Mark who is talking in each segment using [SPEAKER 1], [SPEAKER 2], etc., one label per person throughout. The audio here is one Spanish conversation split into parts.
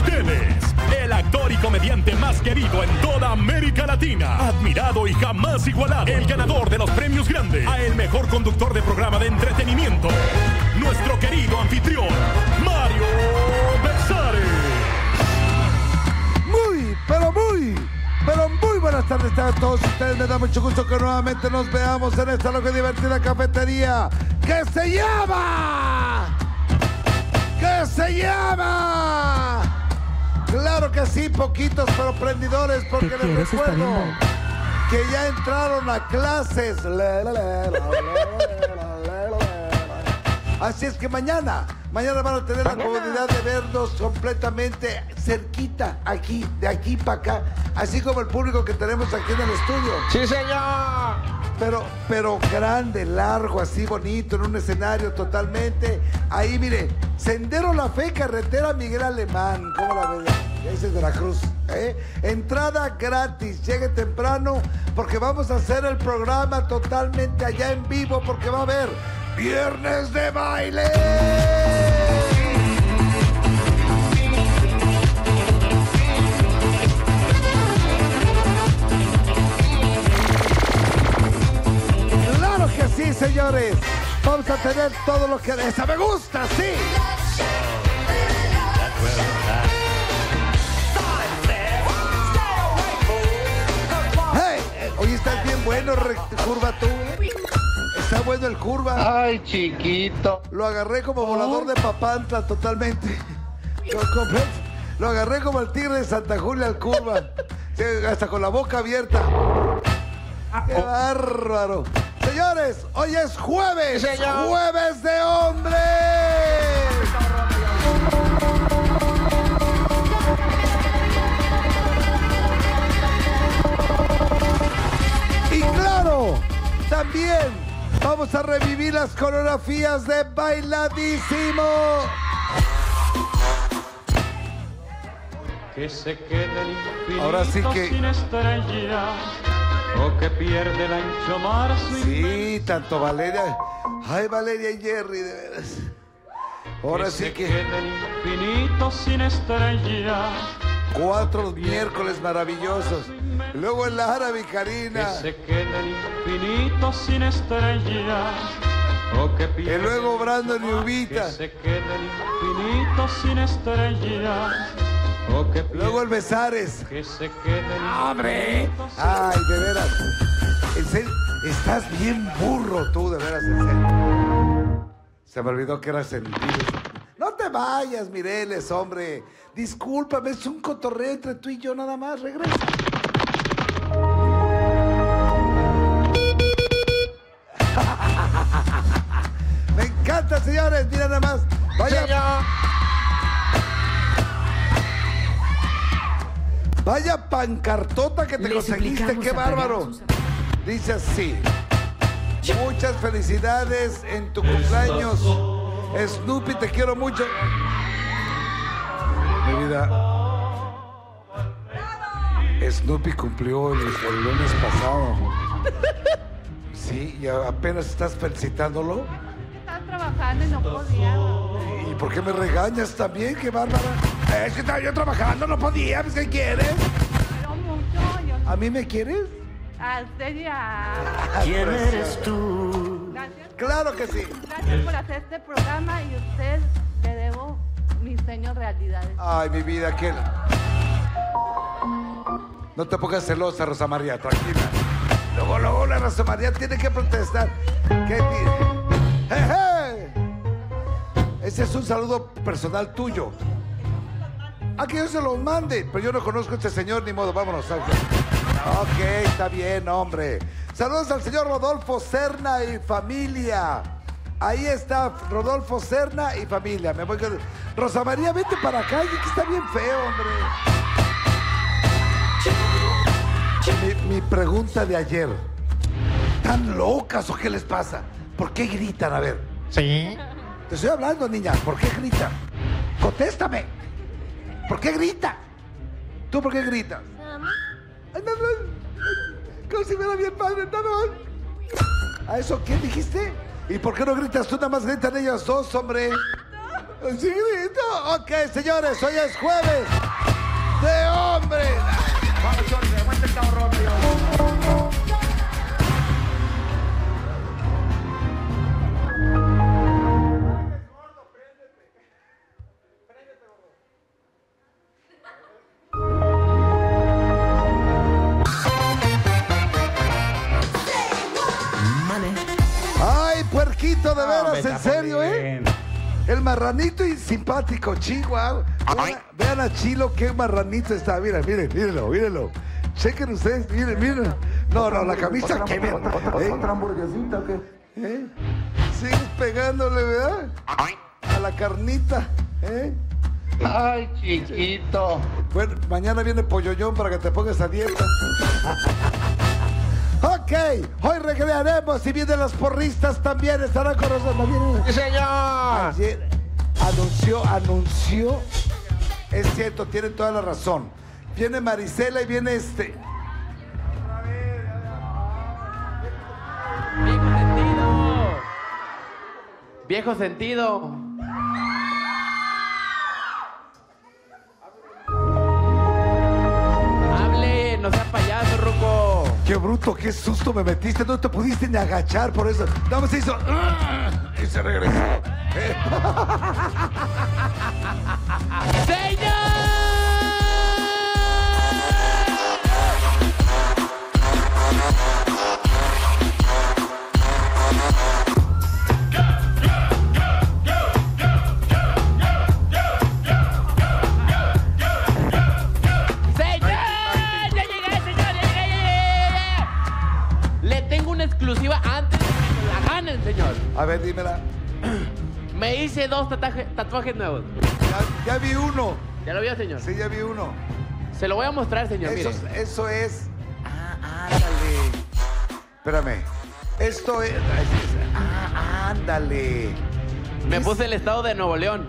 [SPEAKER 1] ustedes, el actor y comediante más querido en toda América Latina, admirado y jamás igualado, el ganador de los premios grandes, a el mejor conductor de programa de entretenimiento, nuestro querido anfitrión, Mario Besares.
[SPEAKER 2] Muy, pero muy, pero muy buenas tardes a todos ustedes. Me da mucho gusto que nuevamente nos veamos en esta loca y divertida cafetería que se llama. que se llama. Claro que sí, poquitos pero prendidores, porque les recuerdo que ya entraron a clases. Así es que mañana, mañana van a tener la comodidad de vernos completamente cerquita, aquí, de aquí para acá, así como el público que tenemos aquí en el estudio.
[SPEAKER 3] Sí, señor.
[SPEAKER 2] Pero, pero grande, largo, así bonito, en un escenario totalmente. Ahí, mire, Sendero La Fe, carretera Miguel Alemán. ¿Cómo la ve? Ese es Veracruz. ¿eh? Entrada gratis, llegue temprano, porque vamos a hacer el programa totalmente allá en vivo, porque va a haber Viernes de Baile. Sí, señores. Vamos a tener todo lo que... ¡Esa me gusta, sí! ¡Hey! Hoy estás bien bueno, curva tú. Está bueno el curva.
[SPEAKER 3] Ay, chiquito.
[SPEAKER 2] Lo agarré como volador de papantla totalmente. Lo, agarré como el tigre de Santa Julia al curva. Hasta con la boca abierta. ¡Qué bárbaro! Señores, hoy es jueves.
[SPEAKER 3] Sí.
[SPEAKER 2] Jueves de hombres. Y claro, también vamos a revivir las coreografías de Bailadísimo.
[SPEAKER 4] que se quede el
[SPEAKER 2] Ahora sí que-
[SPEAKER 4] sin estrellas o que pierde el ancho mar su
[SPEAKER 2] Sí, tanto Valeria. Ay, Valeria y Jerry, de veras. Ahora
[SPEAKER 4] que
[SPEAKER 2] sí
[SPEAKER 4] se
[SPEAKER 2] que
[SPEAKER 4] quede el infinito sin estrellas
[SPEAKER 2] cuatro miércoles maravillosos. Luego el árabe,
[SPEAKER 4] que
[SPEAKER 2] Karina.
[SPEAKER 4] se quede el infinito sin estrellas o que
[SPEAKER 2] Y
[SPEAKER 4] pierde
[SPEAKER 2] luego Brandon y
[SPEAKER 4] que
[SPEAKER 2] Ubita.
[SPEAKER 4] se quede el infinito sin estrellas o que
[SPEAKER 2] Luego el Besares.
[SPEAKER 4] que se quede el sin
[SPEAKER 2] Ay, de veras. En serio, estás bien burro tú, de veras, en serio. Se me olvidó que eras sentido. No te vayas, Mireles, hombre. Discúlpame, es un cotorreo entre tú y yo nada más. Regresa. Me encanta, señores. Mira nada más. Vaya, vaya pancartota que te
[SPEAKER 5] Le
[SPEAKER 2] conseguiste. Qué bárbaro. Dice así. Muchas felicidades en tu cumpleaños. Snoopy, te quiero mucho. Mi vida. Snoopy cumplió el, el lunes pasado. Sí, y apenas estás felicitándolo.
[SPEAKER 6] Trabajando y no podía.
[SPEAKER 2] ¿Y por qué me regañas también? ¡Qué bárbara! Es que estaba yo trabajando, no podía. pues, ¿Qué quieres?
[SPEAKER 6] Pero mucho. Yo,
[SPEAKER 2] ¿A mí me quieres?
[SPEAKER 6] a usted.
[SPEAKER 2] ¿Quién eres tú?
[SPEAKER 6] Gracias,
[SPEAKER 2] Claro que sí.
[SPEAKER 6] gracias por hacer este programa y usted le debo mis sueños realidades.
[SPEAKER 2] Ay, mi vida, que... No te pongas celosa, Rosa María, tranquila. Luego, luego la Rosa María tiene que protestar. ¿Qué tiene? ¡Jeje! Ese es un saludo personal tuyo. A que yo se los mande, pero yo no conozco a este señor, ni modo, vámonos. Ok, está bien, hombre. Saludos al señor Rodolfo Serna y familia. Ahí está Rodolfo Serna y familia. Me voy con... Rosa María, vete para acá, que está bien feo, hombre. Mi, mi pregunta de ayer. ¿Tan locas o qué les pasa? ¿Por qué gritan? A ver.
[SPEAKER 3] Sí.
[SPEAKER 2] Te estoy hablando, niña. ¿Por qué gritan? Contéstame. ¿Por qué grita? ¿Tú por qué gritas? Como si fuera bien padre. ¿A eso qué dijiste? ¿Y por qué no gritas tú? Nada más gritan ellas dos, hombre. Un chiquitito. Ok, señores, hoy es jueves de hombre. De veras, en serio, ¿eh? El marranito y simpático, chihuahua. Vean, vean a Chilo, qué marranito está. Miren, miren, mírenlo, mírenlo. Chequen ustedes, miren, miren. No, no, la camisa, qué bien. ¿Eh?
[SPEAKER 3] ¿Otra hamburguesita o qué?
[SPEAKER 2] ¿Eh? Sigues pegándole, ¿verdad? A la carnita, ¿eh?
[SPEAKER 3] Ay, chiquito.
[SPEAKER 2] Bueno, mañana viene Polloyón para que te pongas a dieta. Ok, hoy recrearemos y vienen los porristas también. Estarán con nosotros.
[SPEAKER 3] ¡Sí, señor!
[SPEAKER 2] Ayer anunció, anunció. Es cierto, tienen toda la razón. Viene Marisela y viene este.
[SPEAKER 5] Viejo sentido. Viejo sentido.
[SPEAKER 2] Qué bruto, qué susto me metiste. No te pudiste ni agachar por eso. Nada más se hizo. "Ah", Y se regresó.
[SPEAKER 5] ¡Señor!
[SPEAKER 2] A ver, dímela.
[SPEAKER 5] Me hice dos tatuaje- tatuajes nuevos.
[SPEAKER 2] Ya, ya vi uno.
[SPEAKER 5] ¿Ya lo vio, señor?
[SPEAKER 2] Sí, ya vi uno.
[SPEAKER 5] Se lo voy a mostrar, señor.
[SPEAKER 2] Eso,
[SPEAKER 5] mire.
[SPEAKER 2] es- eso es. Ah, ándale. Espérame. Esto es. Ah, ándale.
[SPEAKER 5] Me puse el estado de Nuevo León.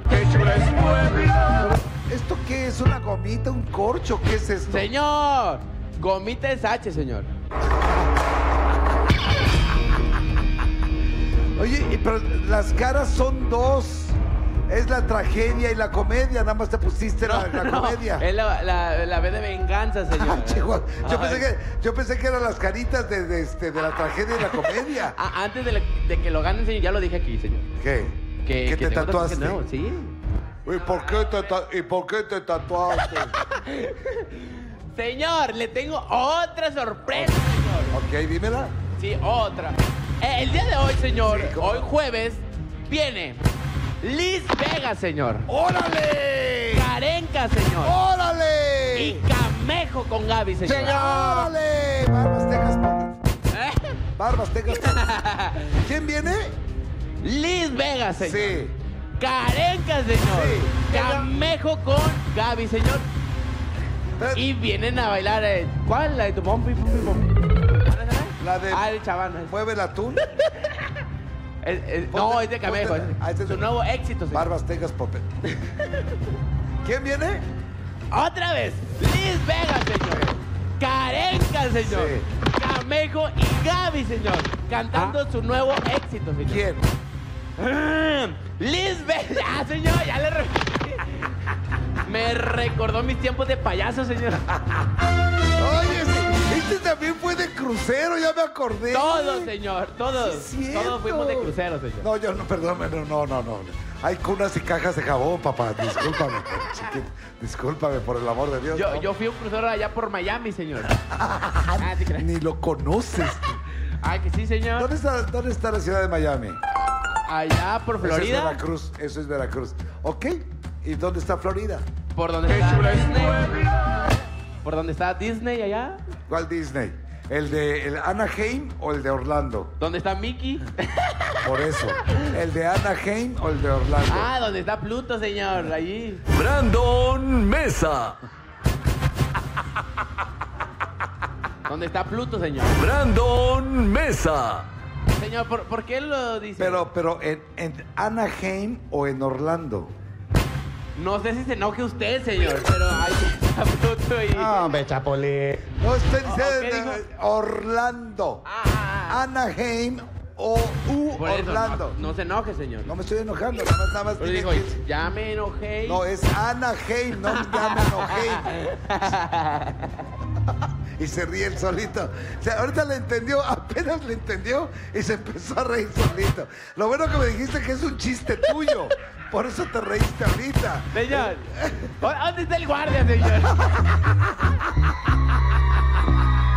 [SPEAKER 2] ¿Esto qué es? ¿Una gomita? ¿Un corcho? ¿Qué es esto?
[SPEAKER 5] Señor, gomita es H, señor.
[SPEAKER 2] Oye, y pero las caras son dos. Es la tragedia y la comedia. Nada más te pusiste la, la
[SPEAKER 5] No,
[SPEAKER 2] comedia.
[SPEAKER 5] Es la, la, la B de venganza, señor.
[SPEAKER 2] Ah, chihuahua. yo,
[SPEAKER 5] Ay.
[SPEAKER 2] pensé que, yo pensé que eran las caritas de, de, este, de la tragedia y la comedia.
[SPEAKER 5] Ah, antes de, que lo ganen, señor, ya lo dije aquí, señor.
[SPEAKER 2] ¿Qué?
[SPEAKER 5] Que,
[SPEAKER 2] ¿Qué
[SPEAKER 5] que
[SPEAKER 2] te tatuaste?
[SPEAKER 5] nuevo, Sí.
[SPEAKER 2] ¿Y por qué te, ¿Y por qué te tatuaste?
[SPEAKER 5] Señor, le tengo otra sorpresa, señor.
[SPEAKER 2] ok, dímela.
[SPEAKER 5] Sí, otra. Eh, el día de hoy, señor,
[SPEAKER 2] Sí, ¿cómo
[SPEAKER 5] hoy jueves, viene Liz Vega, señor.
[SPEAKER 2] ¡Órale!
[SPEAKER 5] Carenca, señor.
[SPEAKER 2] ¡Órale!
[SPEAKER 5] Y Camejo con Gaby, señor.
[SPEAKER 2] ¡Órale! Barbas Texas. por-
[SPEAKER 5] ¿Eh?
[SPEAKER 2] Barbas Texas. por- ¿Quién viene?
[SPEAKER 5] Liz Vega, señor.
[SPEAKER 2] Sí.
[SPEAKER 5] Carenca, señor.
[SPEAKER 2] Sí.
[SPEAKER 5] Camejo con Gaby, señor. Y vienen a bailar. eh, ¿Cuál? La de tu pompi, pompi, pompi.
[SPEAKER 2] La de-
[SPEAKER 5] Ah, el chavana.
[SPEAKER 2] ¿Mueve el atún?
[SPEAKER 5] El- el-
[SPEAKER 2] Ponte-
[SPEAKER 5] no, es de Camejo.
[SPEAKER 2] ah, este es
[SPEAKER 5] nuevo éxito, señor.
[SPEAKER 2] Barbas Texas Popet. ¿Quién viene?
[SPEAKER 5] Otra vez, Liz Vega, señor. Carenca, señor.
[SPEAKER 2] Sí.
[SPEAKER 5] Camejo y Gaby, señor. Cantando su nuevo éxito, señor.
[SPEAKER 2] ¿Quién?
[SPEAKER 5] Liz Vega, ah, señor, ya le. Me recordó mis tiempos de payaso, señor.
[SPEAKER 2] Este también fue de crucero, ya me acordé.
[SPEAKER 5] Todos, señor, todos.
[SPEAKER 2] Sí,
[SPEAKER 5] todos fuimos de crucero, señor.
[SPEAKER 2] No, yo no, perdóname, no, no, no, no. Hay cunas y cajas de jabón, papá. Discúlpame, chiquito. Discúlpame, por el amor de Dios.
[SPEAKER 5] Yo,
[SPEAKER 2] no.
[SPEAKER 5] yo fui un crucero allá por Miami, señor. Ah, sí.
[SPEAKER 2] Ni lo conoces.
[SPEAKER 5] Ah, que sí, señor.
[SPEAKER 2] ¿Dónde está, ¿Dónde está la ciudad de Miami?
[SPEAKER 5] Allá por
[SPEAKER 2] Eso es
[SPEAKER 5] Florida.
[SPEAKER 2] Veracruz, eso es Veracruz. ¿Ok? ¿Y dónde está Florida?
[SPEAKER 5] Por donde está. Por donde está Disney allá.
[SPEAKER 2] ¿Cuál Disney? ¿El de el Anaheim o el de Orlando?
[SPEAKER 5] ¿Dónde está Mickey?
[SPEAKER 2] Por eso. ¿El de Anaheim o el de Orlando?
[SPEAKER 5] Ah, donde está Pluto, señor. Allí.
[SPEAKER 1] Brandon Mesa.
[SPEAKER 5] ¿Dónde está Pluto, señor?
[SPEAKER 1] Brandon Mesa.
[SPEAKER 5] Señor, ¿por, por qué lo dice?
[SPEAKER 2] Pero, pero ¿en, en Anaheim o en Orlando?
[SPEAKER 5] No sé si se enoje usted, señor, pero ahí está Pluto y...
[SPEAKER 3] Hombre, Chapolín.
[SPEAKER 2] No, estoy
[SPEAKER 5] ¿O- o qué
[SPEAKER 2] diciendo
[SPEAKER 5] dijo?
[SPEAKER 2] Orlando.
[SPEAKER 5] Ah, ah, ah.
[SPEAKER 2] Anaheim O U
[SPEAKER 5] Por eso,
[SPEAKER 2] Orlando.
[SPEAKER 5] no, no se enoje, señor.
[SPEAKER 2] No me estoy enojando, nada más, nada más.
[SPEAKER 5] Pero
[SPEAKER 2] tiene
[SPEAKER 5] dijo,
[SPEAKER 2] que-
[SPEAKER 5] ya me enojé.
[SPEAKER 2] No, es Ana Heim, no ya me enojé. Y se ríe el solito. O sea, ahorita le entendió, apenas le entendió y se empezó a reír solito. Lo bueno que me dijiste que es un chiste tuyo. Por eso te reíste ahorita.
[SPEAKER 5] Señor, ¿dónde está el guardia, señor?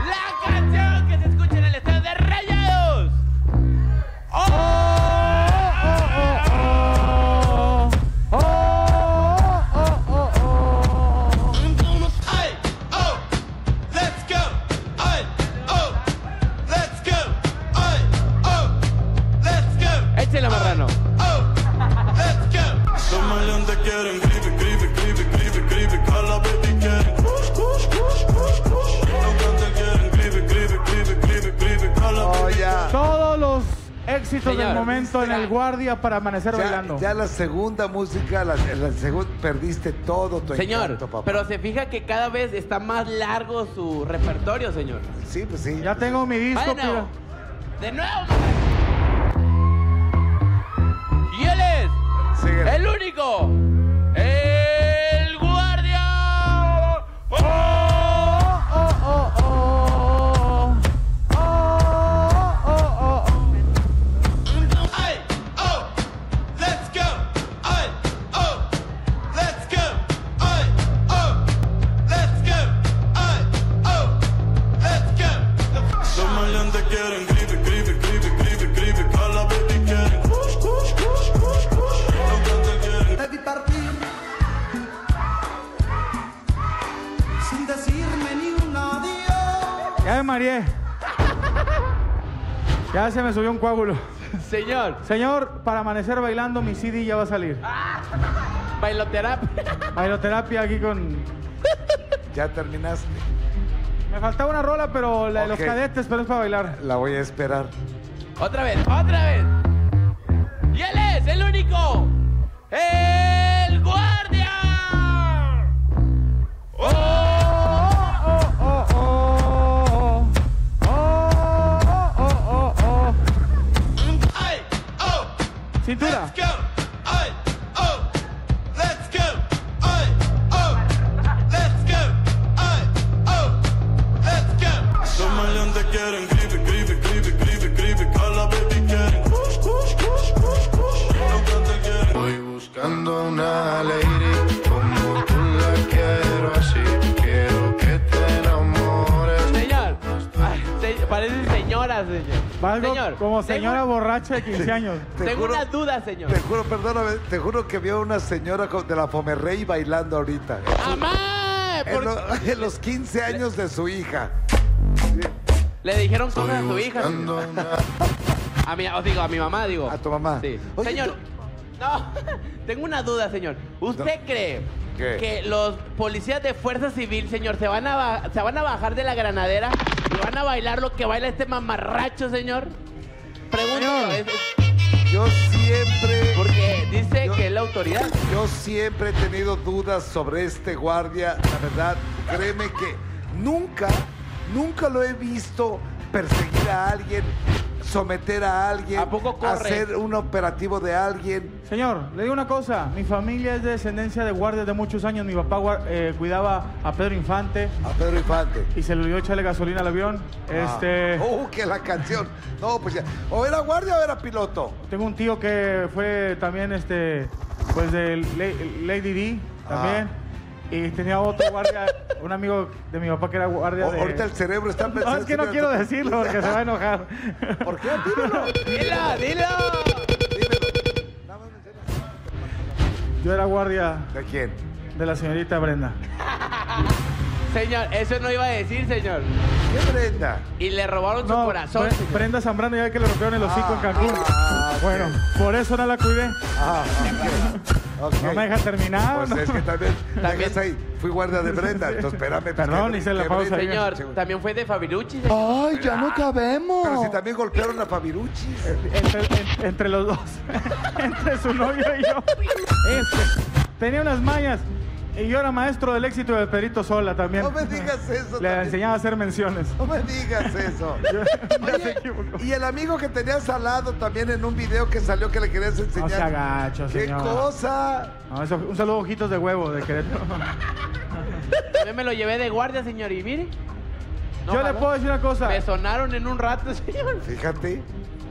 [SPEAKER 5] La canción que se escucha en el estadio de Rayados.
[SPEAKER 7] Ay,
[SPEAKER 5] Señor,
[SPEAKER 8] del momento en el guardia para amanecer
[SPEAKER 2] Ya,
[SPEAKER 8] bailando.
[SPEAKER 2] ya la segunda música, la, la segunda, perdiste todo tu
[SPEAKER 5] Señor,
[SPEAKER 2] encanto, papá.
[SPEAKER 5] pero se fija que cada vez está más largo su repertorio, señor.
[SPEAKER 2] Sí, pues sí.
[SPEAKER 8] Ya tengo mi disco,
[SPEAKER 5] Va de nuevo.
[SPEAKER 8] mira.
[SPEAKER 5] De nuevo. Y él es el único. El
[SPEAKER 8] Ya se me subió un coágulo.
[SPEAKER 5] Señor,
[SPEAKER 8] Señor, para amanecer bailando, mi CD ya va a salir.
[SPEAKER 5] bailoterapia.
[SPEAKER 8] Bailoterapia aquí con.
[SPEAKER 2] Ya terminaste.
[SPEAKER 8] Me faltaba una rola, pero la de los cadetes, pero es para bailar.
[SPEAKER 2] La voy a esperar.
[SPEAKER 5] Otra vez, otra vez. Y él es el único. El guardia.
[SPEAKER 8] Oh, Cintura.
[SPEAKER 7] let's go.
[SPEAKER 8] Valgo
[SPEAKER 5] Señor.
[SPEAKER 8] como
[SPEAKER 5] tengo-
[SPEAKER 8] señora borracha de 15 años.
[SPEAKER 2] Te
[SPEAKER 5] Tengo
[SPEAKER 2] juro-
[SPEAKER 5] una duda, señor.
[SPEAKER 2] Te juro, perdóname, te juro que vio una señora de la Fomerrey bailando ahorita.
[SPEAKER 5] ¡Mamá!
[SPEAKER 2] En,
[SPEAKER 5] ¿por-
[SPEAKER 2] lo- en los 15 años de su hija.
[SPEAKER 5] Le dijeron cosas a su hija. señor.
[SPEAKER 9] una
[SPEAKER 5] A mi, os digo, a mi mamá, digo.
[SPEAKER 2] A tu mamá.
[SPEAKER 5] Sí.
[SPEAKER 2] Oye,
[SPEAKER 5] señor.
[SPEAKER 2] tú-
[SPEAKER 5] No, tengo una duda, señor. ¿Usted cree
[SPEAKER 2] ¿Qué?
[SPEAKER 5] que los policías de Fuerza Civil, señor, se van, a ba- se van a bajar de la granadera y van a bailar lo que baila este mamarracho, señor? Pregunto.
[SPEAKER 8] Señor.
[SPEAKER 5] es- es-
[SPEAKER 2] Yo siempre.
[SPEAKER 5] porque dice
[SPEAKER 2] Yo-
[SPEAKER 5] que es la autoridad.
[SPEAKER 2] Yo siempre he tenido dudas sobre este guardia. La verdad, créeme que nunca, nunca lo he visto perseguir a alguien, someter a alguien,
[SPEAKER 5] ¿A poco corre?
[SPEAKER 2] hacer un operativo de alguien.
[SPEAKER 8] Señor, le digo una cosa. Mi familia es de descendencia de guardias de muchos años. Mi papá eh, cuidaba a Pedro Infante
[SPEAKER 2] A Pedro Infante.
[SPEAKER 8] y se le olvidó echarle gasolina al avión. Este,
[SPEAKER 2] Ah. Uh, que la canción. No, pues ya. O era guardia o era piloto.
[SPEAKER 8] tengo un tío que fue también, este, pues de La- Lady D también.
[SPEAKER 2] Ah.
[SPEAKER 8] Y tenía otro guardia, un amigo de mi papá que era guardia
[SPEAKER 2] O-
[SPEAKER 8] de...
[SPEAKER 2] Ahorita el cerebro está pensando.
[SPEAKER 8] No, es que no quiero decirlo porque se va a enojar.
[SPEAKER 2] ¿Por qué? Dímelo.
[SPEAKER 5] ¡Dilo, dilo!
[SPEAKER 2] Dímelo. Nada más menciona.
[SPEAKER 8] Yo era guardia
[SPEAKER 2] ¿De quién?
[SPEAKER 8] de la señorita Brenda.
[SPEAKER 5] Señor, eso no iba a decir, señor.
[SPEAKER 2] ¿Qué Brenda?
[SPEAKER 5] Y le robaron su
[SPEAKER 8] No,
[SPEAKER 5] corazón. Señor.
[SPEAKER 8] Brenda Zambrano ya que le rompieron el hocico en Cancún.
[SPEAKER 2] Ah, ok.
[SPEAKER 8] Bueno, por eso no la cuidé.
[SPEAKER 2] Ah, ok. Ok.
[SPEAKER 8] No me deja terminar.
[SPEAKER 2] Pues
[SPEAKER 8] ¿no?
[SPEAKER 2] es que también,
[SPEAKER 5] También-
[SPEAKER 2] dejas ahí, fui guardia de Brenda, entonces espérame. pues,
[SPEAKER 8] Perdón,
[SPEAKER 2] que-
[SPEAKER 8] hice la
[SPEAKER 2] que
[SPEAKER 8] pausa.
[SPEAKER 2] Brenda-
[SPEAKER 5] Señor, también fue de Fabirucci. señor.
[SPEAKER 10] Ay, ya no cabemos.
[SPEAKER 2] Pero si también golpearon a Fabirucci.
[SPEAKER 8] entre, en- entre los dos, entre su novio y yo. Este, tenía unas mañas. Y yo era maestro del éxito de Pedrito Sola también.
[SPEAKER 2] No me digas eso
[SPEAKER 8] Le
[SPEAKER 2] también.
[SPEAKER 8] enseñaba a hacer menciones.
[SPEAKER 2] No me digas eso. Oye, y el amigo que tenías al lado también en un video que salió que le querías enseñar.
[SPEAKER 8] No se agacho,
[SPEAKER 2] ¿Qué
[SPEAKER 8] señor.
[SPEAKER 2] cosa?
[SPEAKER 8] No, eso- un saludo, ojitos de huevo de Querétaro.
[SPEAKER 5] También me lo llevé de guardia, señor, y mire. No,
[SPEAKER 8] Yo le puedo decir una cosa.
[SPEAKER 5] Me sonaron en un rato, señor.
[SPEAKER 2] Fíjate.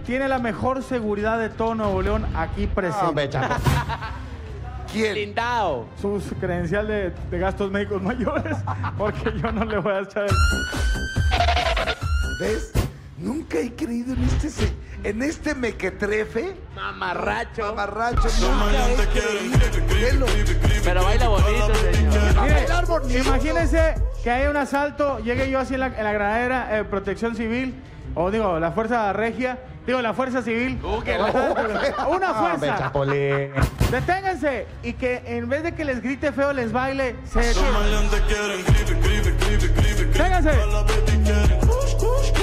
[SPEAKER 8] Tiene la mejor seguridad de todo Nuevo León aquí presente.
[SPEAKER 2] ¿Quién?
[SPEAKER 5] Blindado.
[SPEAKER 8] Su su credencial de, de gastos médicos mayores. Porque yo no le voy a echar el...
[SPEAKER 2] ¿Ves? Nunca he creído en este se- en este mequetrefe.
[SPEAKER 5] Mamarracho.
[SPEAKER 2] Mamarracho. Nunca he creído. Velo.
[SPEAKER 5] Pero baila bonito, señor.
[SPEAKER 8] Mire,
[SPEAKER 2] bailar bonito.
[SPEAKER 8] imagínense que hay un asalto, llegue yo así en la, en la granadera, eh, protección civil, o digo, la fuerza regia, digo, la fuerza civil.
[SPEAKER 5] Uh, qué
[SPEAKER 8] Una fuerza. Deténganse y que en vez de que les grite feo, les baile, se. Ténganse.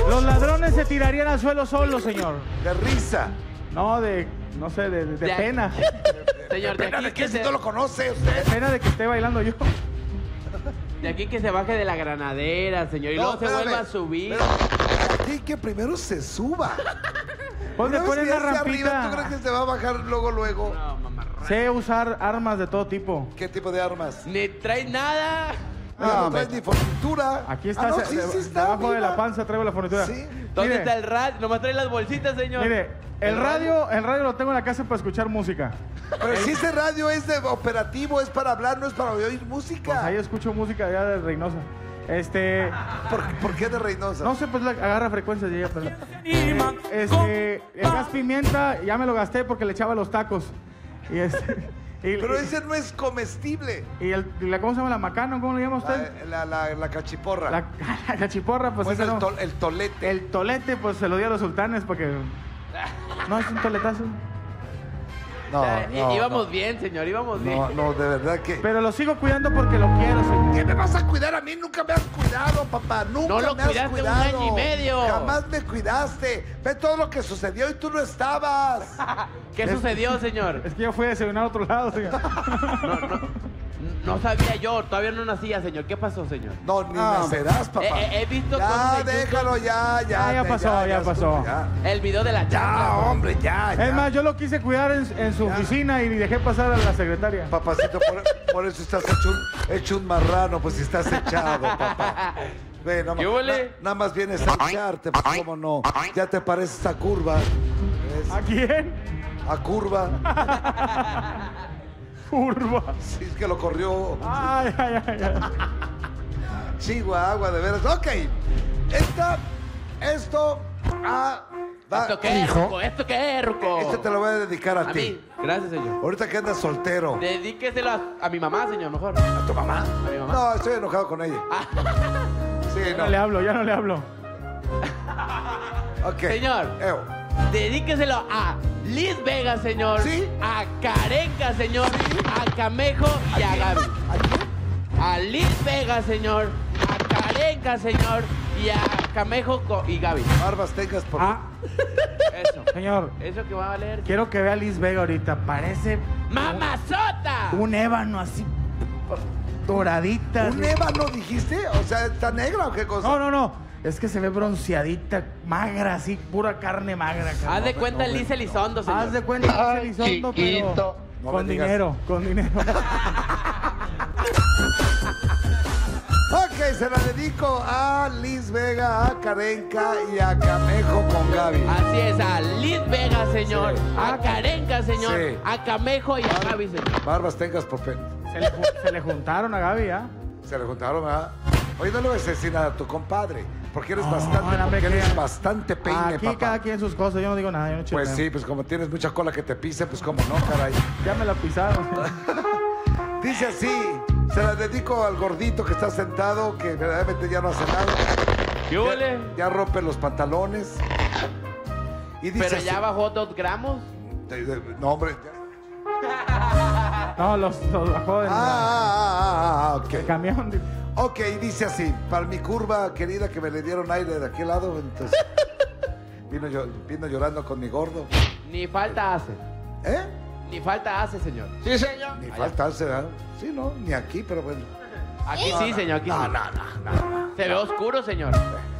[SPEAKER 8] Los ladrones se tirarían al suelo solos, señor.
[SPEAKER 2] De risa.
[SPEAKER 8] No, de, no sé, de, de- de
[SPEAKER 5] Ya.
[SPEAKER 8] pena.
[SPEAKER 5] Señor, de
[SPEAKER 2] Pena
[SPEAKER 5] aquí,
[SPEAKER 2] de
[SPEAKER 5] que
[SPEAKER 2] que si
[SPEAKER 5] se,
[SPEAKER 2] no lo conoce usted.
[SPEAKER 8] Pena de que esté bailando yo.
[SPEAKER 5] de aquí que se baje de la granadera, señor. Y
[SPEAKER 2] No,
[SPEAKER 5] luego se vuelva a subir.
[SPEAKER 2] Pero Aquí que primero se suba.
[SPEAKER 8] Pues le
[SPEAKER 2] Una esté arriba, ¿tú crees
[SPEAKER 8] rampita.
[SPEAKER 2] que se va a bajar luego, luego?
[SPEAKER 5] No, mamarracho.
[SPEAKER 8] Sé usar armas de todo tipo.
[SPEAKER 2] ¿Qué tipo de armas?
[SPEAKER 5] Ni traes nada.
[SPEAKER 2] No, no traes ni fornitura.
[SPEAKER 8] Aquí está,
[SPEAKER 2] Ah, no, sí,
[SPEAKER 8] de-
[SPEAKER 2] sí está,
[SPEAKER 8] debajo de la panza traigo la fornitura.
[SPEAKER 2] Sí.
[SPEAKER 5] ¿Dónde
[SPEAKER 8] Mire,
[SPEAKER 5] está el radio? Nomás trae las bolsitas, señor.
[SPEAKER 8] Mire, el radio, el radio lo tengo en la casa para escuchar música.
[SPEAKER 2] Pero si ese radio es de operativo, es para hablar, no es para oír
[SPEAKER 8] Pues
[SPEAKER 2] música.
[SPEAKER 8] ahí escucho música ya de Reynosa. Este,
[SPEAKER 2] ¿Por, por qué de Reynosa?
[SPEAKER 8] no sé, pues la agarra frecuencias y ya, pero- Este, el gas pimienta ya me lo gasté porque le echaba los tacos. Y este, y,
[SPEAKER 2] Pero ese no es comestible.
[SPEAKER 8] y el, y la, ¿cómo se llama? La macano, ¿cómo le llama usted?
[SPEAKER 2] La, la, la, la cachiporra.
[SPEAKER 8] La, la cachiporra, pues
[SPEAKER 2] Bueno,
[SPEAKER 8] ese
[SPEAKER 2] el,
[SPEAKER 8] no.
[SPEAKER 2] tol- el tolete.
[SPEAKER 8] El tolete, pues se lo di a los sultanes porque. No, es un toletazo.
[SPEAKER 2] No,
[SPEAKER 5] Eh,
[SPEAKER 2] no,
[SPEAKER 5] íbamos
[SPEAKER 2] no.
[SPEAKER 5] bien, señor, íbamos bien.
[SPEAKER 2] No, no, de verdad que...
[SPEAKER 8] Pero lo sigo cuidando porque lo quiero, señor.
[SPEAKER 2] ¿Qué me vas a cuidar a mí? Nunca me has cuidado, papá. Nunca
[SPEAKER 5] No lo
[SPEAKER 2] me has
[SPEAKER 5] cuidaste un
[SPEAKER 2] cuidado.
[SPEAKER 5] año y medio.
[SPEAKER 2] Jamás me cuidaste. Ve todo lo que sucedió y tú no estabas.
[SPEAKER 5] ¿Qué sucedió, señor?
[SPEAKER 8] Es que yo fui a desayunar a otro lado, señor.
[SPEAKER 5] No sabía yo, todavía no nacía, señor. ¿Qué pasó, señor?
[SPEAKER 2] No, ni nacerás, papá.
[SPEAKER 5] Eh, eh, he visto cosas
[SPEAKER 2] ya, déjalo, ya, ya.
[SPEAKER 8] Ya, ya
[SPEAKER 2] te-
[SPEAKER 8] pasó, ya pasó.
[SPEAKER 2] Ya,
[SPEAKER 5] El video de la
[SPEAKER 2] Ya,
[SPEAKER 5] chancla.
[SPEAKER 2] hombre, ya, ya.
[SPEAKER 8] Es más, yo lo quise cuidar en, en su oficina y dejé pasar a la secretaria.
[SPEAKER 2] Papacito, por, por eso estás hecho un, hecho un marrano, pues si estás echado, papá. Ve,
[SPEAKER 5] ¿Qué huele?
[SPEAKER 2] na- nada más vienes a echarte, pues cómo no. Ya te parece esta curva. ¿ves?
[SPEAKER 8] ¿A quién?
[SPEAKER 2] A curva.
[SPEAKER 8] Curva.
[SPEAKER 2] Sí, es que lo corrió.
[SPEAKER 8] Ay, ay, ay, ay.
[SPEAKER 2] Chihuahua, de veras. Ok. Esta, esto, ah,
[SPEAKER 5] ¿Esto qué es, Ruco? ¿Esto qué es, Ruco?
[SPEAKER 2] Este te lo voy a dedicar a,
[SPEAKER 5] A
[SPEAKER 2] ti.
[SPEAKER 5] mí. Gracias, señor.
[SPEAKER 2] Ahorita que andas soltero.
[SPEAKER 5] Dedíqueselo a, a mi mamá, señor, mejor.
[SPEAKER 2] ¿A tu mamá?
[SPEAKER 5] A mi mamá.
[SPEAKER 2] No, estoy enojado con ella. Sí,
[SPEAKER 8] Ya
[SPEAKER 2] no.
[SPEAKER 8] no le hablo, ya no le hablo.
[SPEAKER 2] Ok.
[SPEAKER 5] Señor.
[SPEAKER 2] Eo.
[SPEAKER 5] Dedíqueselo a Liz Vega, señor.
[SPEAKER 2] Sí.
[SPEAKER 5] A Careca, señor. A Camejo y a Gaby.
[SPEAKER 2] ¿A quién?
[SPEAKER 5] A Liz Vega, señor. A Careca, señor. Y a Camejo co- y Gaby.
[SPEAKER 2] Barbas tengas por...
[SPEAKER 8] Ah,
[SPEAKER 5] Eso.
[SPEAKER 8] señor,
[SPEAKER 5] Eso que va a valer.
[SPEAKER 8] quiero que vea a Liz Vega ahorita. Parece
[SPEAKER 5] ¡Mamazota!
[SPEAKER 8] un ébano así doradita.
[SPEAKER 2] ¿Un ébano dijiste? O sea, ¿está negra o qué cosa?
[SPEAKER 8] No, no, no. Es que se ve bronceadita, magra, así, pura carne magra. cabrón.
[SPEAKER 5] Haz de cuenta Liz Elizondo, señor.
[SPEAKER 8] Haz de cuenta que es Elizondo, pero
[SPEAKER 2] No
[SPEAKER 8] con
[SPEAKER 2] digas.
[SPEAKER 8] dinero, con dinero.
[SPEAKER 2] Ok, se la dedico a Liz Vega, a Karenka y a Camejo con Gaby.
[SPEAKER 5] Así es, a Liz Vega, señor.
[SPEAKER 2] Sí.
[SPEAKER 5] A Carenca, señor.
[SPEAKER 2] Sí.
[SPEAKER 5] A Camejo y a Gaby, señor.
[SPEAKER 2] Barbas tengas por pen.
[SPEAKER 8] Se le, ju- se le juntaron a Gaby, ¿ah?
[SPEAKER 2] Se le juntaron, ¿verdad? Oye, no le vas a decir nada a tu compadre, porque eres bastante, porque eres bastante peine,
[SPEAKER 8] Aquí
[SPEAKER 2] papá.
[SPEAKER 8] cada quien sus cosas, yo no digo nada, yo no
[SPEAKER 2] Pues sí, pues como tienes mucha cola que te pise, pues como no, caray.
[SPEAKER 8] Ya me la pisaron.
[SPEAKER 2] Dice así, se la dedico al gordito que está sentado, que verdaderamente ya no hace nada.
[SPEAKER 5] ¿Qué huele?
[SPEAKER 2] Ya rompe los pantalones. Y dice
[SPEAKER 5] Pero
[SPEAKER 2] así-
[SPEAKER 5] ya bajó dos gramos.
[SPEAKER 2] de- de- No, hombre. ya-
[SPEAKER 8] No, los, los bajó en
[SPEAKER 2] Ah, ah, ah, ah, ok.
[SPEAKER 8] el camión.
[SPEAKER 2] Ok, dice así, para mi curva querida que me le dieron aire de aquel lado, entonces vino, yo, vino llorando con mi gordo.
[SPEAKER 5] Ni falta hace.
[SPEAKER 2] ¿Eh?
[SPEAKER 5] Ni falta hace, señor.
[SPEAKER 3] Sí, señor.
[SPEAKER 2] Ni falta hace, ¿verdad? Sí, no, ni aquí, pero bueno.
[SPEAKER 5] Aquí sí, señor, aquí
[SPEAKER 2] No,
[SPEAKER 5] sí.
[SPEAKER 2] no, no, no.
[SPEAKER 5] Se ve oscuro, señor.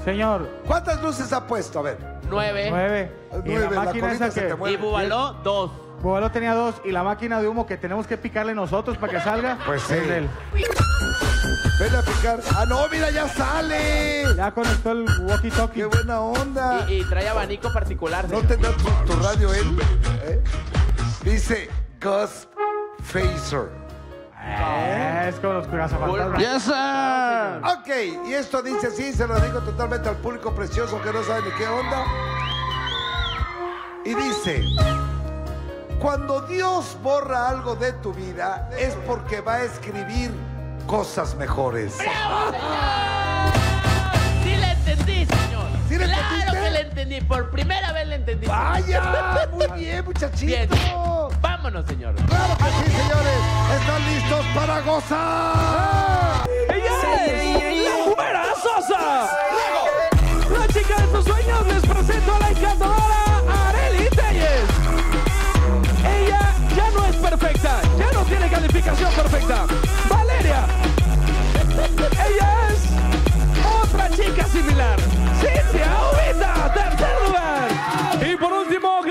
[SPEAKER 8] Señor,
[SPEAKER 2] ¿Cuántas luces ha puesto? A ver.
[SPEAKER 5] Nueve.
[SPEAKER 8] nueve. Y
[SPEAKER 2] Nueve,
[SPEAKER 8] la máquina esa que...
[SPEAKER 5] Y Bubaló, dos.
[SPEAKER 8] Bobalo tenía dos y la máquina de humo que tenemos que picarle nosotros para que salga.
[SPEAKER 2] Pues sí.
[SPEAKER 8] es él.
[SPEAKER 2] Ven a picar. Ah, no, mira, ya sale.
[SPEAKER 8] Ya conectó el walkie-talkie.
[SPEAKER 2] Qué buena onda.
[SPEAKER 5] Y, trae abanico particular,
[SPEAKER 2] ¿No
[SPEAKER 5] señor.
[SPEAKER 2] tendrá tu, tu radio él? ¿Eh? ¿Eh? Dice Ghost Facer.
[SPEAKER 8] Ah, es como los curazafantasmas.
[SPEAKER 3] Yes, sir.
[SPEAKER 2] Ok, y esto dice así, se lo digo totalmente al público precioso que no sabe ni qué onda. Y dice, cuando Dios borra algo de tu vida es porque va a escribir cosas mejores.
[SPEAKER 5] ¡Bravo,
[SPEAKER 2] ¡Sí le entendiste!
[SPEAKER 5] ¡Claro que le entendí! Por primera vez le entendí.
[SPEAKER 2] ¡Vaya! Muy bien, muchachito.
[SPEAKER 5] Bien. Vámonos, señores.
[SPEAKER 2] ¡Claro que señores! ¡Están listos para gozar!
[SPEAKER 10] ¡Ella es la Humera Sosa! ¡La chica de sus sueños! ¡Les presento a la encantadora Arely Telles! Ella ya no es perfecta, ya no tiene calificación perfecta. ¡Valeria! Ella es otra chica similar. Cintia Almeida, terceiro lugar. e por último,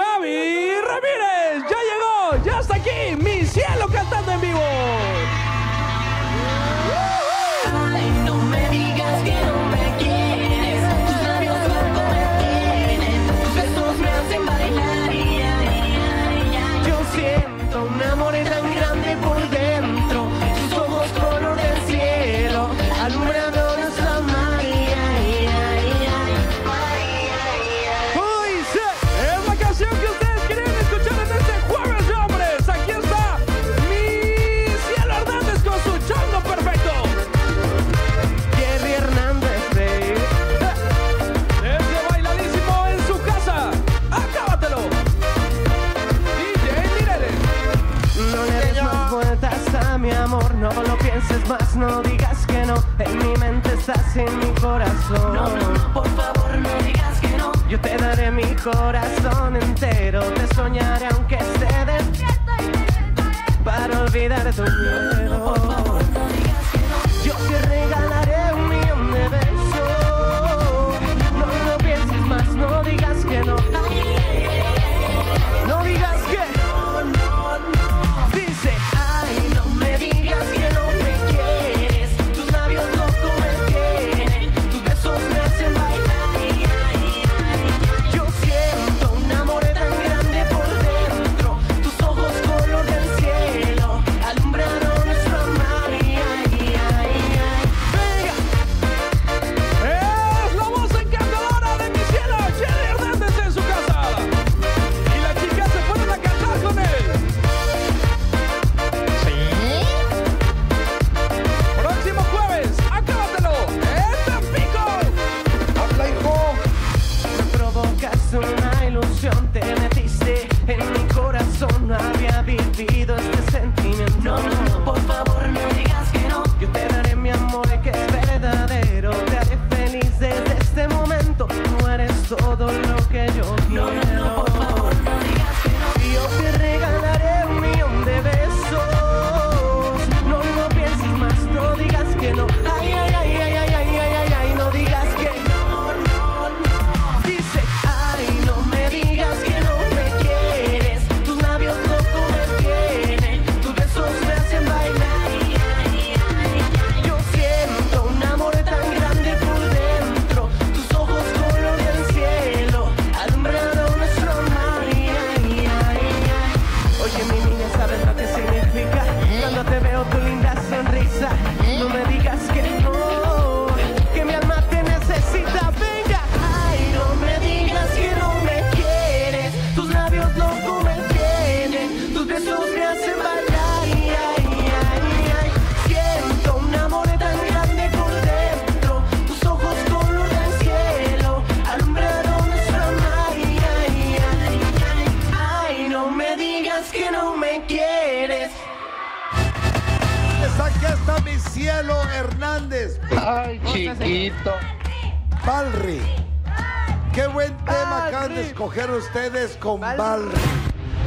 [SPEAKER 10] con
[SPEAKER 11] Valry.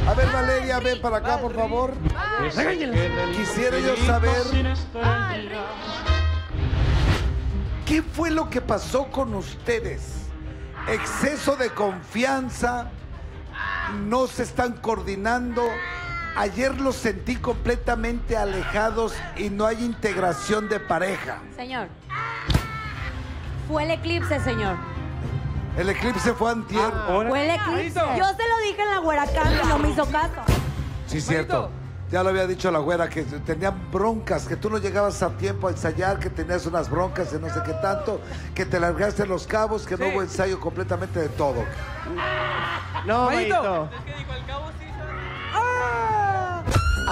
[SPEAKER 11] A
[SPEAKER 2] ver, Valeria, ven para acá, por favor. Quisiera yo saber qué fue lo que pasó con ustedes. Exceso de confianza, no se están coordinando. Ayer los sentí completamente alejados y no hay integración de pareja.
[SPEAKER 12] Señor, fue el eclipse, señor.
[SPEAKER 2] El eclipse fue antier.
[SPEAKER 12] Fue el eclipse. Yo se lo dije en la Hueracán y no me hizo caso.
[SPEAKER 2] Sí, cierto. Ya lo había dicho la güera que tenían broncas, que tú no llegabas a tiempo a ensayar, que tenías unas broncas de no sé qué tanto, que te largaste los cabos, que no hubo ensayo completamente de todo.
[SPEAKER 13] No,
[SPEAKER 14] Mayito.
[SPEAKER 13] Mayito.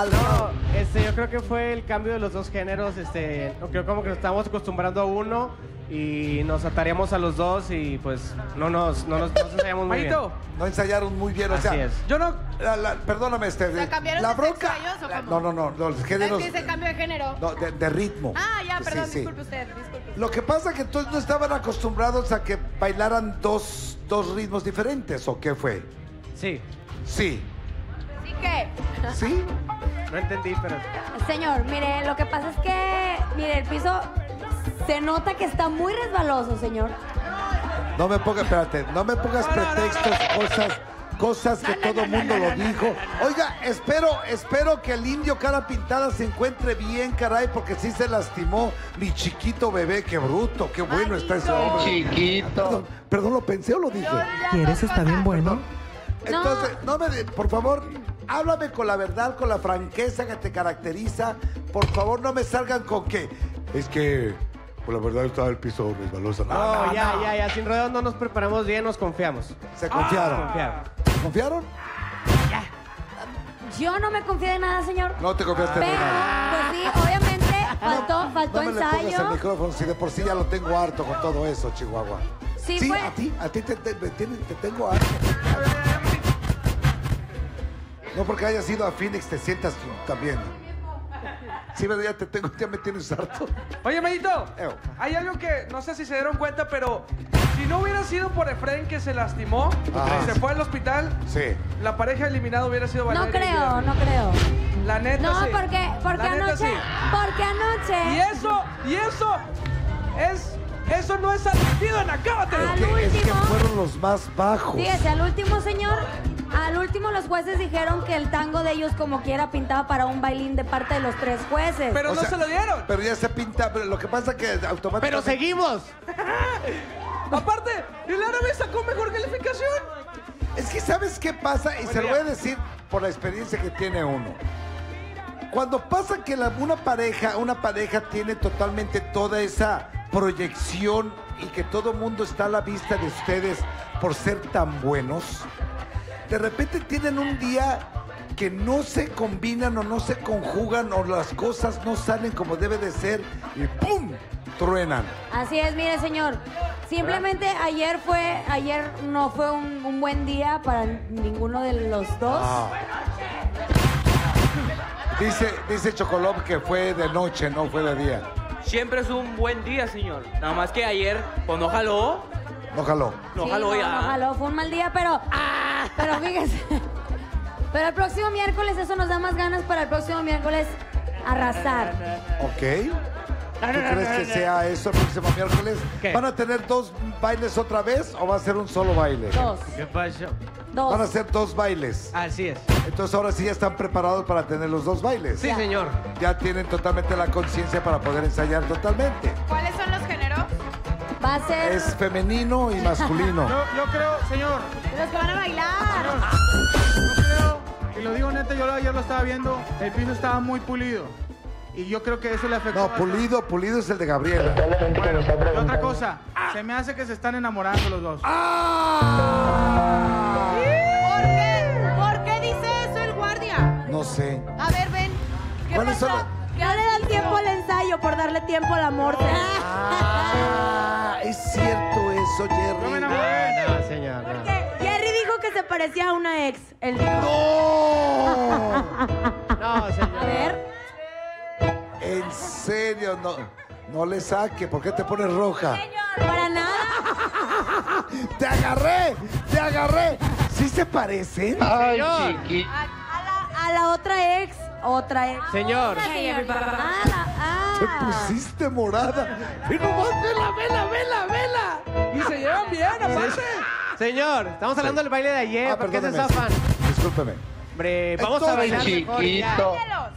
[SPEAKER 13] No, este, yo creo que fue el cambio de los dos géneros. Este, creo como que nos estábamos acostumbrando a uno y nos ataríamos a los dos y pues no nos, no nos, no nos ensayamos muy bien.
[SPEAKER 2] No ensayaron muy bien, o
[SPEAKER 13] Así
[SPEAKER 2] sea.
[SPEAKER 13] es.
[SPEAKER 14] Yo no.
[SPEAKER 2] la- la- perdóname, este.
[SPEAKER 15] sea, ¿cambiaron
[SPEAKER 2] la
[SPEAKER 15] de
[SPEAKER 2] bronca.
[SPEAKER 15] ensayos o
[SPEAKER 2] la-
[SPEAKER 15] cómo?
[SPEAKER 2] no, no, no, los géneros.
[SPEAKER 15] Es que se cambio de género.
[SPEAKER 2] no, de, de ritmo.
[SPEAKER 15] Ah, ya,
[SPEAKER 2] Sí,
[SPEAKER 15] perdón,
[SPEAKER 2] sí.
[SPEAKER 15] disculpe usted, disculpe.
[SPEAKER 2] Lo que pasa es que entonces no estaban acostumbrados a que bailaran dos, dos ritmos diferentes, ¿o qué fue?
[SPEAKER 13] Sí.
[SPEAKER 2] Sí.
[SPEAKER 15] ¿Sí qué?
[SPEAKER 2] ¿Sí?
[SPEAKER 13] No entendí, pero.
[SPEAKER 12] Señor, mire, lo que pasa es que, mire, el piso se nota que está muy resbaloso, señor.
[SPEAKER 2] No me pongas, espérate, no me pongas pretextos, cosas, cosas que todo el mundo lo dijo. Oiga, espero, espero que el indio cara pintada se encuentre bien, caray, porque sí se lastimó mi chiquito bebé, qué bruto, qué bueno está ese hombre.
[SPEAKER 16] Chiquito.
[SPEAKER 2] Perdón, perdón, ¿lo pensé o lo dije?
[SPEAKER 17] ¿Quieres? Está bien bueno.
[SPEAKER 2] Entonces, no me, de- por favor, háblame con la verdad, con la franqueza que te caracteriza. Por favor, no me salgan con que es que, por la verdad, estaba el piso resbaloso. No,
[SPEAKER 13] No,
[SPEAKER 2] no,
[SPEAKER 13] ya,
[SPEAKER 2] no.
[SPEAKER 13] ya, ya. Sin rodeos no nos preparamos bien, nos confiamos.
[SPEAKER 2] Se confiaron.
[SPEAKER 13] Confiaron.
[SPEAKER 2] ¿Confiaron?
[SPEAKER 12] Yo no me confío de nada, señor.
[SPEAKER 2] No te confiaste
[SPEAKER 12] Pero,
[SPEAKER 2] de nada.
[SPEAKER 12] pues sí, obviamente faltó, faltó
[SPEAKER 2] No me le pongas el
[SPEAKER 12] ensayo.
[SPEAKER 2] micrófono, si de por sí ya lo tengo harto con todo eso, Chihuahua.
[SPEAKER 12] Sí,
[SPEAKER 2] Sí,
[SPEAKER 12] fue-
[SPEAKER 2] a ti, a ti te, te- me tiene- te tengo harto. No porque hayas ido a Phoenix te sientas tú también. Sí, pero ya te tengo, ya me tienes harto.
[SPEAKER 14] Oye, Mayito,
[SPEAKER 2] Ew.
[SPEAKER 14] hay algo que no sé si se dieron cuenta, pero si no hubiera sido por Efraín que se lastimó
[SPEAKER 2] Ajá.
[SPEAKER 14] y se fue al hospital,
[SPEAKER 2] Sí.
[SPEAKER 14] la pareja eliminada hubiera sido
[SPEAKER 12] No
[SPEAKER 14] Valeria y
[SPEAKER 12] creo, no creo.
[SPEAKER 14] La neta
[SPEAKER 12] No,
[SPEAKER 14] sí.
[SPEAKER 12] porque, porque
[SPEAKER 14] La neta
[SPEAKER 12] anoche,
[SPEAKER 14] sí.
[SPEAKER 12] porque anoche.
[SPEAKER 14] Y eso, y eso es, eso no es admitido en Acábate.
[SPEAKER 12] Al
[SPEAKER 2] Que- es que
[SPEAKER 12] último.
[SPEAKER 2] fueron los más bajos.
[SPEAKER 12] Fíjese, al último, señor, al último los jueces dijeron que el tango de ellos como quiera pintaba para un bailín de parte de los tres jueces.
[SPEAKER 14] Pero
[SPEAKER 2] O
[SPEAKER 14] no
[SPEAKER 2] sea,
[SPEAKER 14] se lo dieron.
[SPEAKER 2] Pero ya se pinta, pero lo que pasa es que automáticamente...
[SPEAKER 13] Pero seguimos.
[SPEAKER 14] Aparte, el árabe sacó mejor calificación.
[SPEAKER 2] Es que ¿sabes qué pasa? Y se lo voy a decir por la experiencia que tiene uno. Cuando pasa que la- una pareja, una pareja tiene totalmente toda esa proyección y que todo el mundo está a la vista de ustedes por ser tan buenos, de repente tienen un día que no se combinan o no se conjugan o las cosas no salen como debe de ser y ¡pum! truenan.
[SPEAKER 12] Así es, mire, señor. Simplemente ayer fue, ayer no fue un, un buen día para ninguno de los dos.
[SPEAKER 2] Ah. Dice, dice Chocolop que fue de noche, no fue de día.
[SPEAKER 18] Siempre es un buen día, señor. Nada más que ayer, pues no jaló.
[SPEAKER 2] No jaló.
[SPEAKER 18] No
[SPEAKER 12] Sí,
[SPEAKER 18] jaló
[SPEAKER 12] no,
[SPEAKER 18] ya.
[SPEAKER 12] no jaló, fue un mal día, pero. Pero fíjese. Pero el próximo miércoles, eso nos da más ganas para el próximo miércoles arrasar.
[SPEAKER 2] Ok. ¿Tú crees que sea eso el próximo miércoles?
[SPEAKER 13] ¿Qué?
[SPEAKER 2] ¿Van a tener dos bailes otra vez o va a ser un solo baile?
[SPEAKER 12] Dos.
[SPEAKER 13] ¿Qué pasó?
[SPEAKER 12] Dos.
[SPEAKER 2] Van a ser dos bailes.
[SPEAKER 13] Así es.
[SPEAKER 2] Entonces ahora sí ya están preparados para tener los dos bailes.
[SPEAKER 13] Sí, señor.
[SPEAKER 2] Ya tienen totalmente la conciencia para poder ensayar totalmente.
[SPEAKER 15] ¿Cuáles son los géneros?
[SPEAKER 12] Va a ser.
[SPEAKER 2] Es femenino y masculino.
[SPEAKER 8] Yo, yo creo, señor,
[SPEAKER 12] Los que van a bailar.
[SPEAKER 8] yo creo, y lo digo neta, yo ayer lo estaba viendo, el piso estaba muy pulido. Y yo creo que eso le afectó.
[SPEAKER 2] No,
[SPEAKER 8] bastante.
[SPEAKER 2] pulido, pulido es el de Gabriela.
[SPEAKER 8] Bueno, y otra cosa, se me hace que se están enamorando los dos.
[SPEAKER 2] ¡Ah!
[SPEAKER 15] ¿Por qué? ¿Por qué dice eso el guardia?
[SPEAKER 2] No sé.
[SPEAKER 15] A ver, ven. ¿Qué
[SPEAKER 2] ¿Cuáles son
[SPEAKER 15] pasó?
[SPEAKER 12] No le dan tiempo al ensayo por darle tiempo al amor.
[SPEAKER 2] Ah, es cierto eso,
[SPEAKER 8] me
[SPEAKER 2] Jerry.
[SPEAKER 8] enamoré.
[SPEAKER 13] No, señor. no.
[SPEAKER 12] Porque Jerry dijo que se parecía a una ex. Él dijo.
[SPEAKER 2] ¡No!
[SPEAKER 13] No, señor.
[SPEAKER 12] A ver.
[SPEAKER 2] En serio, no, no le saque. ¿Por qué te pones roja?
[SPEAKER 12] Para nada.
[SPEAKER 2] ¡Te agarré! ¡Te agarré! ¿Sí se parecen?
[SPEAKER 16] Ay,
[SPEAKER 14] Señor.
[SPEAKER 16] chiquito.
[SPEAKER 12] A la otra ex, otra ex.
[SPEAKER 14] Señor.
[SPEAKER 12] Ah, la-
[SPEAKER 2] Te pusiste morada. Y nomás vela, vela, vela, vela.
[SPEAKER 14] Y se llevan bien, aparte. Señor, estamos hablando del baile de ayer.
[SPEAKER 2] Ah,
[SPEAKER 14] ¿Por qué se
[SPEAKER 2] perdóneme.
[SPEAKER 14] zafan?
[SPEAKER 2] Discúlpeme.
[SPEAKER 14] Hombre, vamos a
[SPEAKER 2] Entonces,
[SPEAKER 14] bailar mejor ya.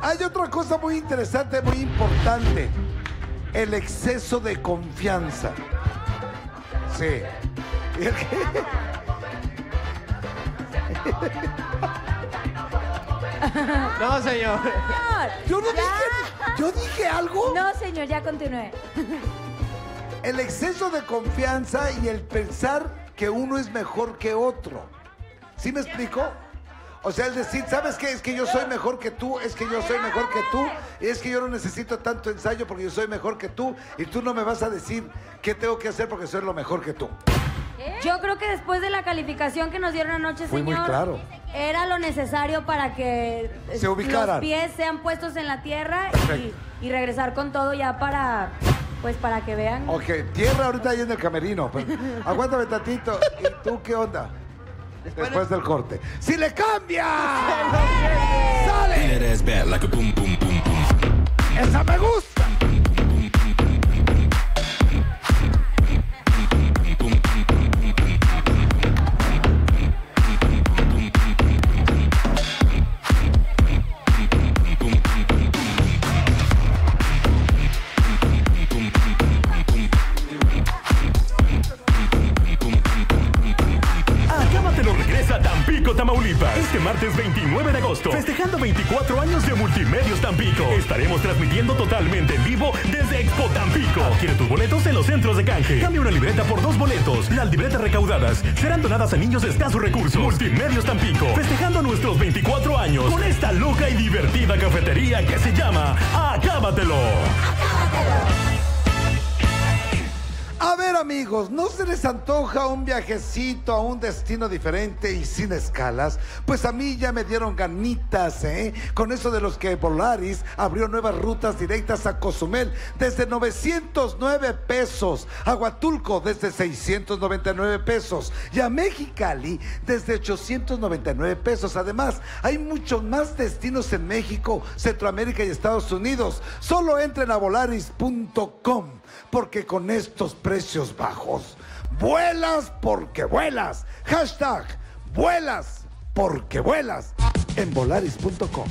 [SPEAKER 2] Hay otra cosa muy interesante, muy importante. El exceso de confianza. Sí. ¿Y el qué?
[SPEAKER 14] No, señor.
[SPEAKER 12] Señor,
[SPEAKER 2] Yo no dije, yo dije algo.
[SPEAKER 12] No, señor, ya continué.
[SPEAKER 2] El exceso de confianza y el pensar que uno es mejor que otro. ¿Sí me explico? O sea, el decir, ¿sabes qué? Es que yo soy mejor que tú, es que yo soy mejor que tú, y es que yo no necesito tanto ensayo porque yo soy mejor que tú, y tú no me vas a decir qué tengo que hacer porque soy lo mejor que tú.
[SPEAKER 12] Yo creo que después de la calificación que nos dieron anoche,
[SPEAKER 2] Fui muy
[SPEAKER 12] señor,
[SPEAKER 2] claro.
[SPEAKER 12] era lo necesario para que eh,
[SPEAKER 2] Se ubicaran.
[SPEAKER 12] los pies sean puestos en la tierra
[SPEAKER 2] Perfecto.
[SPEAKER 12] y, y regresar con todo ya para, pues para que vean.
[SPEAKER 2] Ok, tierra ahorita ahí en el camerino. pero aguántame tantito. ¿Y tú qué onda? Después del corte. ¡Si le cambia! ¡Sale! ¡Esa me gusta!
[SPEAKER 1] Este martes 29 de agosto, festejando 24 años de Multimedios Tampico. Estaremos transmitiendo totalmente en vivo desde Expo Tampico. Adquiere tus boletos en los centros de canje. Cambia una libreta por dos boletos. Las libretas recaudadas serán donadas a niños de escasos recursos. Multimedios Tampico, festejando nuestros 24 años con esta loca y divertida cafetería que se llama Acábatelo.
[SPEAKER 2] A ver amigos, ¿no se les antoja un viajecito a un destino diferente y sin escalas? Pues a mí ya me dieron ganitas, ¿eh? Con eso de los que Volaris abrió nuevas rutas directas a Cozumel desde 909 pesos, a Huatulco desde 699 pesos y a Mexicali desde 899 pesos. Además, hay muchos más destinos en México, Centroamérica y Estados Unidos. Solo entren a volaris.com porque con estos precios bajos, vuelas porque vuelas. Hashtag, vuelas porque vuelas en volaris.com.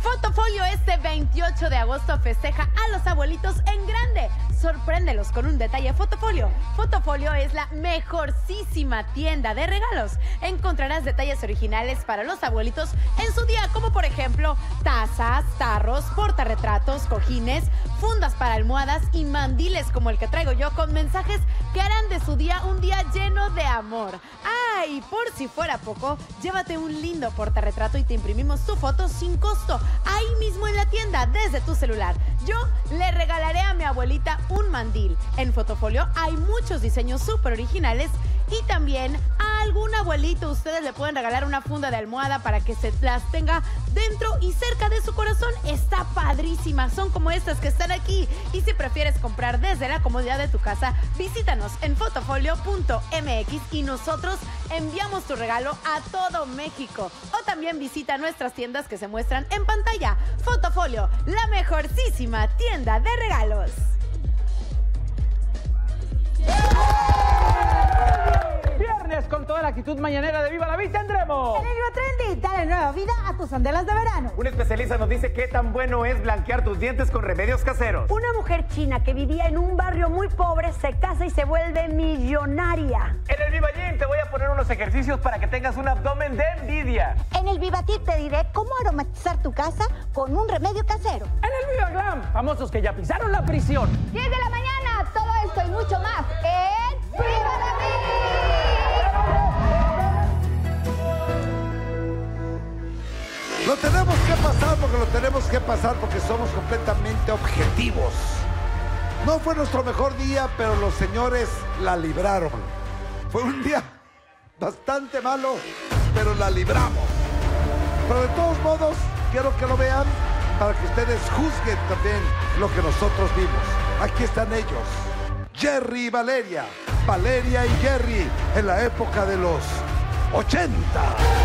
[SPEAKER 15] Fotofolio este 28 de agosto festeja a los abuelitos en grande. Sorpréndelos con un detalle Fotofolio. Fotofolio es la mejorcísima tienda de regalos. Encontrarás detalles originales para los abuelitos en su día, como por ejemplo tazas, tarros, portarretratos, cojines, fundas para almohadas y mandiles como el que traigo yo con mensajes que harán de su día un día lleno de amor. Ah, y por si fuera poco, llévate un lindo portarretrato y te imprimimos tu foto sin costo, ahí mismo en la tienda, desde tu celular. Yo le regalaré a mi abuelita un mandil. En Fotofolio hay muchos diseños súper originales y también a algún abuelito ustedes le pueden regalar una funda de almohada para que se las tenga dentro y cerca de su corazón. Está padrísima, son como estas que están aquí. Y si prefieres comprar desde la comodidad de tu casa, visítanos en fotofolio.mx y nosotros enviamos tu regalo a todo México. O también visita nuestras tiendas que se muestran en pantalla. Fotofolio, la mejorcísima tienda de regalos.
[SPEAKER 18] Viernes con toda la actitud mañanera de Viva la Vida tendremos.
[SPEAKER 19] En el Viva Trendy, dale nueva vida a tus andelas de verano.
[SPEAKER 20] Un especialista nos dice qué tan bueno es blanquear tus dientes con remedios caseros.
[SPEAKER 19] Una mujer china que vivía en un barrio muy pobre se casa y se vuelve millonaria.
[SPEAKER 20] En el Viva Gym te voy a poner unos ejercicios para que tengas un abdomen de envidia.
[SPEAKER 19] En el Viva Tip te diré cómo aromatizar tu casa con un remedio casero.
[SPEAKER 18] En el Viva Glam, famosos que ya pisaron la prisión.
[SPEAKER 19] 10 de la mañana, todo esto y mucho más en Viva la
[SPEAKER 2] Lo tenemos que pasar porque lo tenemos que pasar porque somos completamente objetivos. No fue nuestro mejor día, pero los señores la libraron. Fue un día bastante malo, pero la libramos. Pero de todos modos, quiero que lo vean para que ustedes juzguen también lo que nosotros vimos. Aquí están ellos. Jerry y Valeria, Valeria y Jerry en la época de los 80.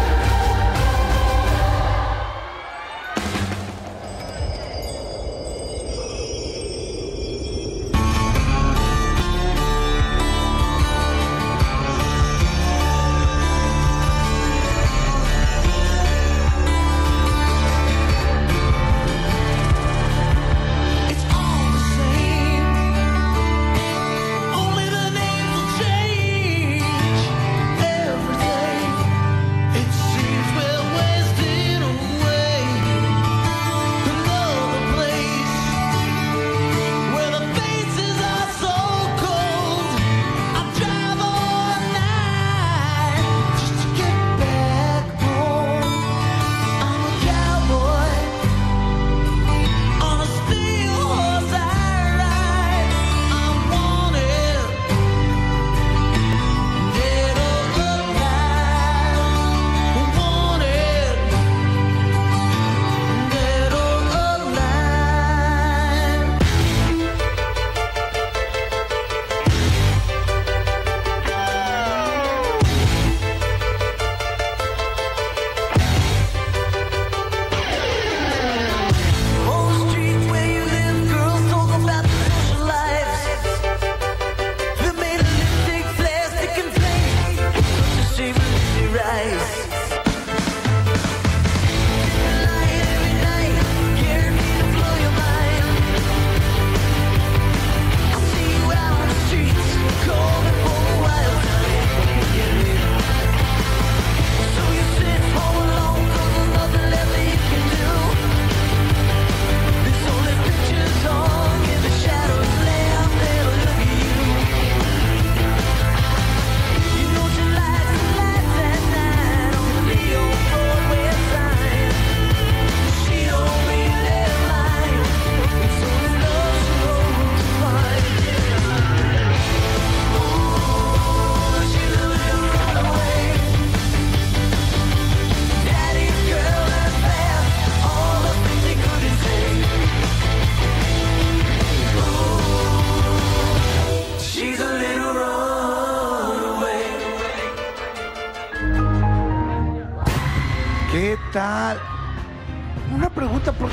[SPEAKER 2] Una pregunta, ¿por,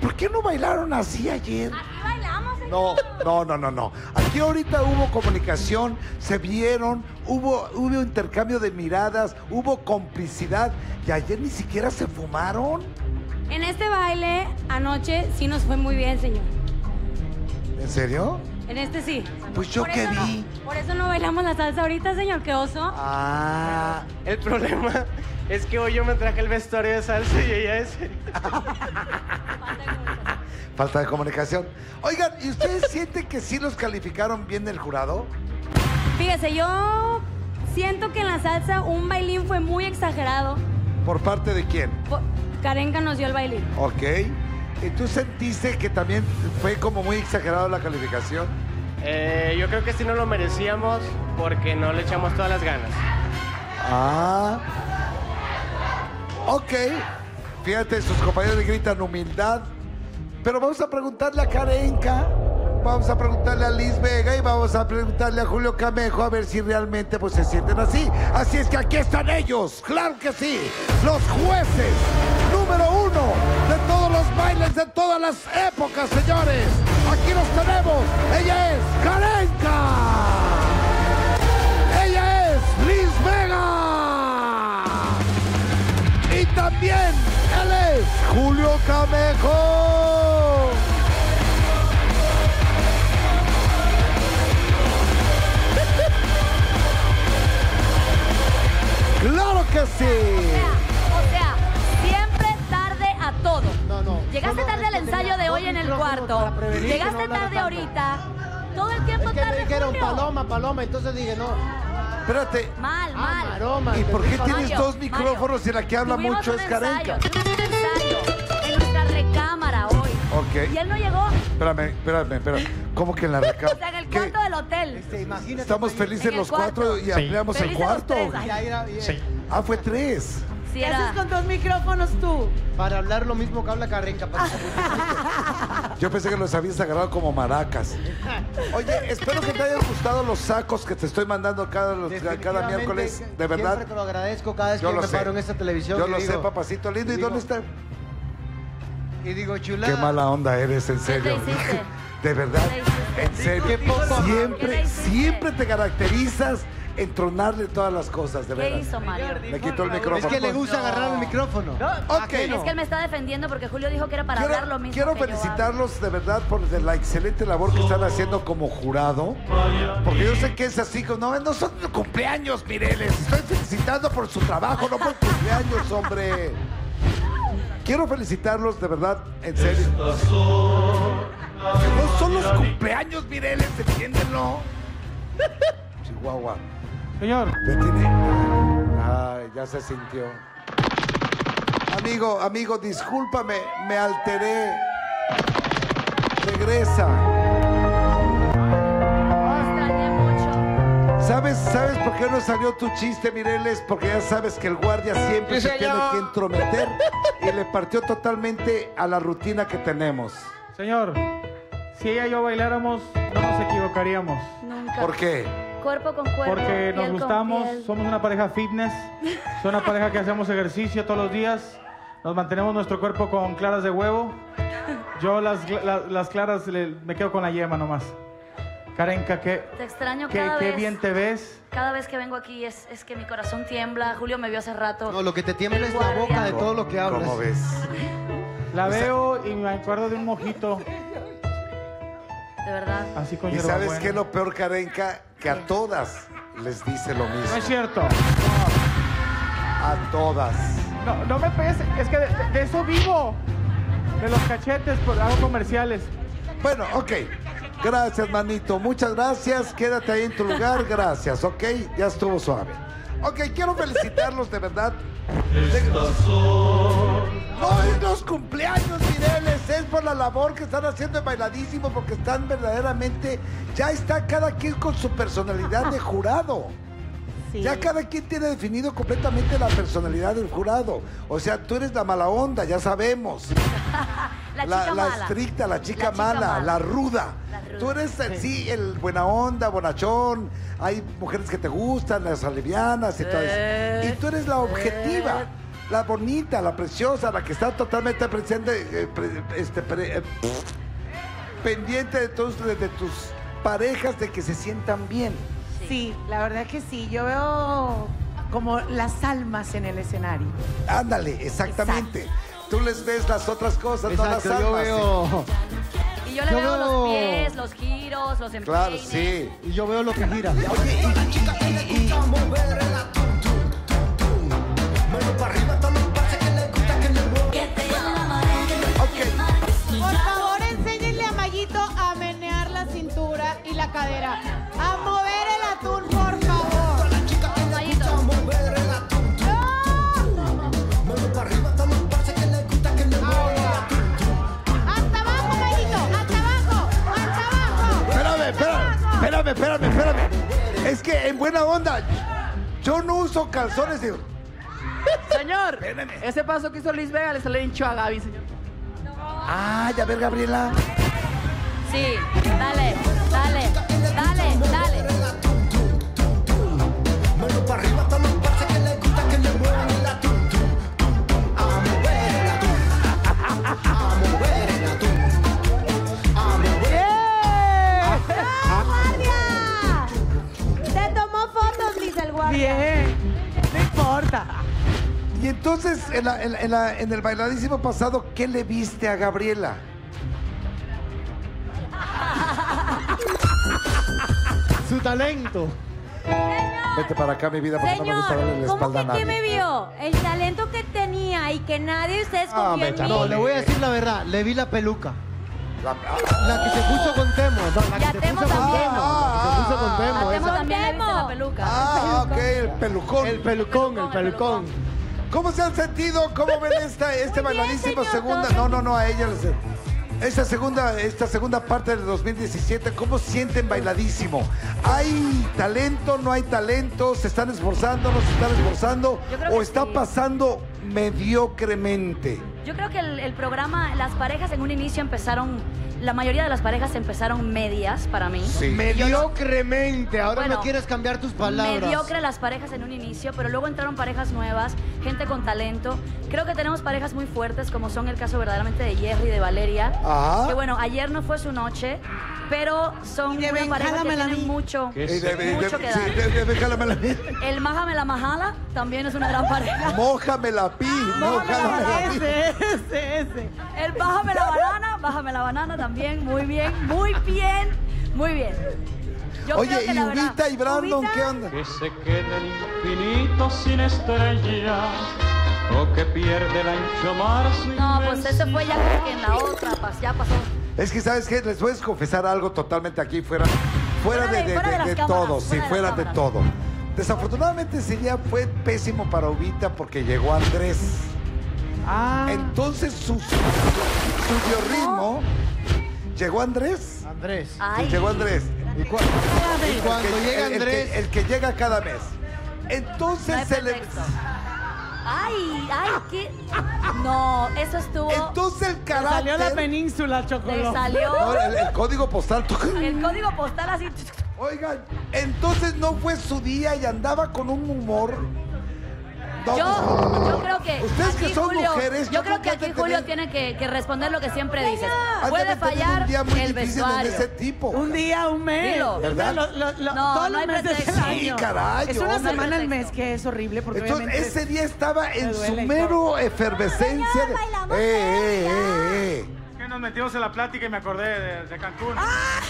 [SPEAKER 2] por qué no bailaron así ayer? No, no, no, no, no. Aquí ahorita hubo comunicación, se vieron, hubo, hubo intercambio de miradas, hubo complicidad y ayer ni siquiera se fumaron.
[SPEAKER 12] En este baile anoche sí nos fue muy bien, señor.
[SPEAKER 2] ¿En serio?
[SPEAKER 12] En este sí.
[SPEAKER 2] Pues yo
[SPEAKER 12] Por
[SPEAKER 2] que
[SPEAKER 12] eso no-
[SPEAKER 2] vi.
[SPEAKER 12] por eso no bailamos la salsa ahorita, señor, qué oso.
[SPEAKER 2] Ah.
[SPEAKER 13] El problema es que hoy yo me traje el vestuario de salsa y ella es.
[SPEAKER 2] Falta de comunicación. Oigan, ¿y ustedes sienten que sí los calificaron bien el jurado?
[SPEAKER 12] Fíjese, yo siento que en la salsa un bailín fue muy exagerado.
[SPEAKER 2] ¿Por parte de quién?
[SPEAKER 12] Po- Karenka nos dio el bailín.
[SPEAKER 2] Ok. ¿Y tú sentiste que también fue como muy exagerado la calificación?
[SPEAKER 13] Eh, yo creo que sí no lo merecíamos porque no le echamos todas las ganas.
[SPEAKER 2] Ah. Ok. Fíjate, sus compañeros le gritan humildad. Pero vamos a preguntarle a Karenka, vamos a preguntarle a Liz Vega y vamos a preguntarle a Julio Camejo a ver si realmente pues se sienten así. Así es que aquí están ellos, claro que sí, los jueces bailes de todas las épocas, señores. Aquí los tenemos. Ella es Karenka. Ella es Liz Vega. Y también él es Julio Camejo. ¡Claro que sí!
[SPEAKER 12] Llegaste tarde al ensayo de hoy en el cuarto. Llegaste tarde ahorita. Todo el tiempo
[SPEAKER 21] Es que
[SPEAKER 12] tarde,
[SPEAKER 21] me dijeron
[SPEAKER 12] Julio.
[SPEAKER 21] paloma, paloma, entonces dije no.
[SPEAKER 2] Espérate.
[SPEAKER 12] Mal, mal.
[SPEAKER 21] maroma,
[SPEAKER 2] ¿Y por qué tienes
[SPEAKER 12] Mario,
[SPEAKER 2] dos micrófonos y la que habla mucho es Karenka?
[SPEAKER 12] en nuestra recámara hoy.
[SPEAKER 2] Ok.
[SPEAKER 12] Y él no llegó.
[SPEAKER 2] Espérame, espérame, espérame. ¿Cómo que en la
[SPEAKER 12] O
[SPEAKER 2] recámara?
[SPEAKER 12] sea, en el cuarto del hotel.
[SPEAKER 2] Estamos felices los
[SPEAKER 12] cuarto.
[SPEAKER 2] cuatro y
[SPEAKER 12] Sí.
[SPEAKER 2] ampliamos el cuarto.
[SPEAKER 12] tres.
[SPEAKER 2] Ah, fue tres.
[SPEAKER 15] ¿Qué
[SPEAKER 12] era.
[SPEAKER 15] haces con dos micrófonos tú?
[SPEAKER 21] Para hablar lo mismo que habla Carrenca. para que
[SPEAKER 2] Yo pensé que los habías agarrado como maracas. Oye, espero que te hayan gustado los sacos que te estoy mandando cada, los- cada
[SPEAKER 21] Definitivamente,
[SPEAKER 2] miércoles. De verdad.
[SPEAKER 21] Siempre te lo agradezco cada vez
[SPEAKER 2] Yo
[SPEAKER 21] que
[SPEAKER 2] lo
[SPEAKER 21] me
[SPEAKER 2] sé.
[SPEAKER 21] paro en esta televisión.
[SPEAKER 2] Yo
[SPEAKER 21] y
[SPEAKER 2] lo
[SPEAKER 21] digo-
[SPEAKER 2] sé, papacito lindo. ¿Y
[SPEAKER 21] digo-
[SPEAKER 2] dónde está?
[SPEAKER 21] Y digo, chulada.
[SPEAKER 2] Qué mala onda eres, en serio.
[SPEAKER 21] hiciste?
[SPEAKER 2] De verdad, en serio.
[SPEAKER 21] Qué poco amable. ¿Qué
[SPEAKER 2] Siempre,
[SPEAKER 21] hiciste?
[SPEAKER 2] siempre te caracterizas en tronarle todas las cosas, de
[SPEAKER 12] ¿Qué
[SPEAKER 2] verdad.
[SPEAKER 12] hizo Mario?
[SPEAKER 2] Me quitó el micrófono.
[SPEAKER 21] Es que le gusta agarrar el micrófono.
[SPEAKER 2] Ok.
[SPEAKER 12] Es que él me está defendiendo porque Julio dijo que era para hablar lo mismo.
[SPEAKER 2] Quiero
[SPEAKER 12] que yo
[SPEAKER 2] felicitarlos de verdad por la excelente labor que están haciendo como jurado. Porque yo sé que es así, no, no son cumpleaños, Mireles. Estoy felicitando por su trabajo, no por cumpleaños, hombre. Quiero felicitarlos de verdad, en serio. No son los cumpleaños, Mireles, entiéndenlo. Chihuahua.
[SPEAKER 8] Señor.
[SPEAKER 2] Ya tiene. Ay, ya se sintió. Amigo, amigo, discúlpame, me alteré. Regresa. ¿Sabes, ¿Sabes por qué no salió tu chiste, Mireles? Porque ya sabes que el guardia siempre
[SPEAKER 8] Sí,
[SPEAKER 2] se tiene que entrometer y le partió totalmente a la rutina que tenemos.
[SPEAKER 8] Señor, si ella y yo bailáramos, no nos equivocaríamos.
[SPEAKER 12] Nunca.
[SPEAKER 2] ¿Por qué?
[SPEAKER 12] Cuerpo con cuerpo.
[SPEAKER 8] Porque nos gustamos,
[SPEAKER 12] piel.
[SPEAKER 8] somos una pareja fitness, somos una pareja que hacemos ejercicio todos los días, nos mantenemos nuestro cuerpo con claras de huevo. Yo las, la- las claras le- me quedo con la yema nomás. Karenka, qué,
[SPEAKER 12] Te extraño
[SPEAKER 8] qué,
[SPEAKER 12] cada
[SPEAKER 8] qué
[SPEAKER 12] vez.
[SPEAKER 8] bien te ves.
[SPEAKER 12] Cada vez que vengo aquí es, es que mi corazón tiembla. Julio me vio hace rato.
[SPEAKER 21] No, lo que te tiembla
[SPEAKER 12] El
[SPEAKER 21] es la
[SPEAKER 12] guardia.
[SPEAKER 21] boca de todo lo que hablas.
[SPEAKER 2] ¿Cómo ves?
[SPEAKER 8] La veo y me acuerdo de un mojito,
[SPEAKER 12] De verdad.
[SPEAKER 8] así con
[SPEAKER 2] ¿Y sabes
[SPEAKER 8] hierbabuena.
[SPEAKER 2] qué es lo peor, Karenka? Que a todas les dice lo mismo.
[SPEAKER 8] No es cierto.
[SPEAKER 2] A todas.
[SPEAKER 8] No, no me pegues, es que de, de eso vivo. De los cachetes, por, hago comerciales.
[SPEAKER 2] Bueno, ok. Gracias, manito. Muchas gracias. Quédate ahí en tu lugar. Gracias, ok. Ya estuvo suave. Ok, quiero felicitarlos de verdad. No es los cumpleaños, Mireles, es por la labor que están haciendo en bailadísimo, porque están verdaderamente, ya está cada quien con su personalidad de jurado. Ya cada quien tiene definido completamente la personalidad del jurado. O sea, tú eres la mala onda, ya sabemos.
[SPEAKER 12] La
[SPEAKER 2] la,
[SPEAKER 12] chica
[SPEAKER 2] la
[SPEAKER 12] mala.
[SPEAKER 2] estricta, la chica,
[SPEAKER 12] La chica
[SPEAKER 2] mala,
[SPEAKER 12] mala.
[SPEAKER 2] la ruda. Tú eres sí, el buena onda, bonachón. Hay mujeres que te gustan, las alivianas y todo eso. Y tú eres la objetiva, la bonita, la preciosa, la que está totalmente presente, eh, pre- este, pre- eh, pendiente de, todos, de, de tus parejas de que se sientan bien.
[SPEAKER 15] Sí, la verdad que sí. Yo veo como las almas en el escenario.
[SPEAKER 2] Ándale, exactamente. Tú les ves las otras cosas, no las
[SPEAKER 21] Exacto, yo
[SPEAKER 2] almas.
[SPEAKER 21] veo.
[SPEAKER 12] Y yo le
[SPEAKER 21] Yo
[SPEAKER 12] veo los pies, los giros, los empeines.
[SPEAKER 2] Claro, sí.
[SPEAKER 21] Y yo veo lo que gira.
[SPEAKER 15] Por favor, enséñenle a Mayito a menear la cintura y la cadera. A mover por favor. Hasta abajo, Mayito. Hasta abajo. Hasta abajo.
[SPEAKER 2] Espérame, espérame, espérame, espérame, espérame. Es que en buena onda, yo no uso calzones. Digo,
[SPEAKER 5] Señor, ese paso que hizo Luis Vega le salió hincho a Gaby, señor.
[SPEAKER 2] Ay, a ver, Gabriela.
[SPEAKER 12] Sí, dale, dale, dale, dale.
[SPEAKER 15] ¡Guardia! Te tomó fotos, Liz, el guardia.
[SPEAKER 5] No importa.
[SPEAKER 2] Y entonces, en, la- en la- en la- en el bailadísimo pasado, ¿qué le viste a Gabriela?
[SPEAKER 21] Su talento.
[SPEAKER 2] Vete para acá, mi vida, porque no me gusta darle
[SPEAKER 12] Señor,
[SPEAKER 2] la
[SPEAKER 12] ¿cómo
[SPEAKER 2] espalda a
[SPEAKER 12] que qué
[SPEAKER 2] nadie.
[SPEAKER 12] me vio? El talento que tenía y que nadie de ustedes
[SPEAKER 21] Ah,
[SPEAKER 12] confió en mí.
[SPEAKER 21] No, le voy a decir la verdad. Le vi la peluca. La que se puso con Temo. No, la que se
[SPEAKER 12] Temo
[SPEAKER 21] puso con
[SPEAKER 12] también.
[SPEAKER 21] Temo. La que se puso con Temo.
[SPEAKER 12] Temo
[SPEAKER 21] esa.
[SPEAKER 12] también le viste la peluca.
[SPEAKER 2] Ah, ok, el pelucón.
[SPEAKER 21] El pelucón, el pelucón.
[SPEAKER 2] ¿Cómo se han sentido? ¿Cómo ven esta, este
[SPEAKER 12] Muy bien,
[SPEAKER 2] bailadísimo
[SPEAKER 12] señor,
[SPEAKER 2] segunda? No, no, no, a ella les... Esta segunda, esta segunda parte del 2017, ¿cómo sienten bailadísimo? ¿Hay talento, no hay talento? ¿Se están esforzando, no se están esforzando? ¿O está
[SPEAKER 22] sí.
[SPEAKER 2] pasando mediocremente?
[SPEAKER 22] Yo creo que el, el programa, las parejas en un inicio empezaron, la mayoría de las parejas empezaron medias para mí.
[SPEAKER 2] Sí.
[SPEAKER 21] Mediocremente. Ahora
[SPEAKER 22] Bueno,
[SPEAKER 21] no quieres cambiar tus palabras.
[SPEAKER 22] Mediocre las parejas en un inicio, pero luego entraron parejas nuevas, gente con talento. Creo que tenemos parejas muy fuertes, como son el caso verdaderamente de Jerry y de Valeria.
[SPEAKER 2] Ajá.
[SPEAKER 22] Que bueno, ayer no fue su noche, pero son una pareja que tienen mucho,
[SPEAKER 2] de- de-
[SPEAKER 22] mucho
[SPEAKER 2] de-
[SPEAKER 22] que
[SPEAKER 2] sí,
[SPEAKER 22] dar.
[SPEAKER 2] de- de- la-
[SPEAKER 22] El Májame la Majala también es una gran pareja.
[SPEAKER 2] Mójame la pi, mójame la pi.
[SPEAKER 22] ese, ese. El bájame la banana, bájame la banana también, muy bien, muy bien, muy bien. Yo
[SPEAKER 2] Oye,
[SPEAKER 22] creo que
[SPEAKER 2] y
[SPEAKER 22] la verdad-
[SPEAKER 2] Ubita y Brandon,
[SPEAKER 22] Ubita-
[SPEAKER 2] ¿qué onda?
[SPEAKER 23] Que se quede el infinito sin estrella o que pierde el ancho mar su
[SPEAKER 22] No, pues ese fue ya como que en la otra, pas- ya pasó.
[SPEAKER 2] Es que, ¿sabes qué? Les voy a confesar algo totalmente aquí, fuera, fuera,
[SPEAKER 22] Fuera
[SPEAKER 2] de,
[SPEAKER 22] de-
[SPEAKER 2] de-
[SPEAKER 22] fuera de
[SPEAKER 2] de-
[SPEAKER 22] las
[SPEAKER 2] de
[SPEAKER 22] cámaras,
[SPEAKER 2] todo, sí,
[SPEAKER 22] fuera de
[SPEAKER 2] fuera de todo. Desafortunadamente ese día fue pésimo para Ubita porque llegó Andrés.
[SPEAKER 8] Ah.
[SPEAKER 2] Entonces su, su biorritmo... ¿Llegó Andrés?
[SPEAKER 21] Andrés.
[SPEAKER 2] Sí, llegó Andrés.
[SPEAKER 21] Y, cu- y cuando
[SPEAKER 2] El que-
[SPEAKER 21] llega
[SPEAKER 2] el
[SPEAKER 21] Andrés...
[SPEAKER 2] que- el que llega cada mes. Entonces
[SPEAKER 22] No
[SPEAKER 2] se le...
[SPEAKER 22] Ay, ay, qué. No, eso estuvo.
[SPEAKER 2] Entonces el carácter...
[SPEAKER 14] Salió la península,
[SPEAKER 22] Le
[SPEAKER 14] chocolate.
[SPEAKER 22] salió.
[SPEAKER 2] No, el, el código postal...
[SPEAKER 22] El código postal así.
[SPEAKER 2] Oigan, entonces no fue su día y andaba con un humor.
[SPEAKER 22] Yo, yo creo que
[SPEAKER 2] Ustedes
[SPEAKER 22] aquí
[SPEAKER 2] que son
[SPEAKER 22] Julio,
[SPEAKER 2] mujeres,
[SPEAKER 22] yo creo que aquí Julio tiene que, que responder lo que siempre
[SPEAKER 2] de
[SPEAKER 22] Puede fallar
[SPEAKER 2] un día muy
[SPEAKER 22] el
[SPEAKER 2] difícil en
[SPEAKER 22] vestuario.
[SPEAKER 2] ese tipo.
[SPEAKER 14] Un día, un mes.
[SPEAKER 22] Dilo.
[SPEAKER 2] ¿Verdad?
[SPEAKER 14] Lo- lo- lo-
[SPEAKER 22] No,
[SPEAKER 14] todos
[SPEAKER 22] no
[SPEAKER 14] los meses del
[SPEAKER 22] pretexto.
[SPEAKER 14] año.
[SPEAKER 2] Sí, caray,
[SPEAKER 14] Es una semana al mes que es horrible porque
[SPEAKER 2] Entonces,
[SPEAKER 14] obviamente...
[SPEAKER 2] ese día estaba en su mero
[SPEAKER 14] todo.
[SPEAKER 2] efervescencia de. ¡Eh, eh, eh, eh!
[SPEAKER 8] Es que nos metimos en la plática y me acordé de, de Cancún.
[SPEAKER 18] Ah,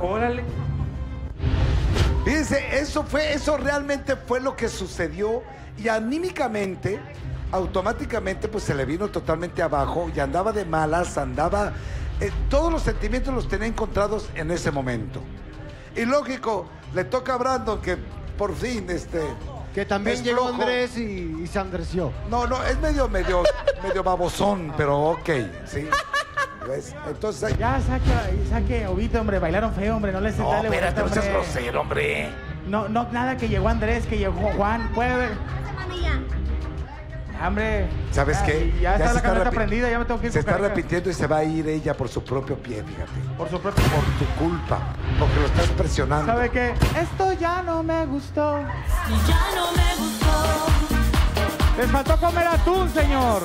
[SPEAKER 18] órale.
[SPEAKER 2] Fíjense, eso fue, eso realmente fue lo que sucedió y anímicamente, automáticamente, pues se le vino totalmente abajo y andaba de malas, andaba, eh, todos los sentimientos los tenía encontrados en ese momento. Y lógico, le toca a Brandon que por fin, este,
[SPEAKER 21] Que también
[SPEAKER 2] es
[SPEAKER 21] llegó
[SPEAKER 2] flojo.
[SPEAKER 21] Andrés y, y se andreció.
[SPEAKER 2] no, no, es medio, medio, medio babosón, pero ok, sí. ¿Ves? Entonces,
[SPEAKER 8] Ya, saque, saque, Obito, hombre, bailaron feo, hombre, no les
[SPEAKER 2] no,
[SPEAKER 8] dale
[SPEAKER 2] espérate, no seas
[SPEAKER 8] hombre.
[SPEAKER 2] grosero, hombre.
[SPEAKER 8] No, no, nada que llegó Andrés, que llegó Juan, puede ver. Hombre.
[SPEAKER 2] ¿Sabes
[SPEAKER 8] ya,
[SPEAKER 2] qué?
[SPEAKER 8] Ya, está
[SPEAKER 2] se
[SPEAKER 8] la camioneta prendida, ya me tengo que ir
[SPEAKER 2] Se está
[SPEAKER 8] Careca.
[SPEAKER 2] arrepintiendo y se va a ir ella por su propio pie, fíjate.
[SPEAKER 8] Por su propio.
[SPEAKER 2] Por tu culpa, porque lo estás presionando.
[SPEAKER 8] ¿Sabe qué? Esto ya no me gustó.
[SPEAKER 10] Ya no me gustó.
[SPEAKER 8] Les faltó comer atún, señor.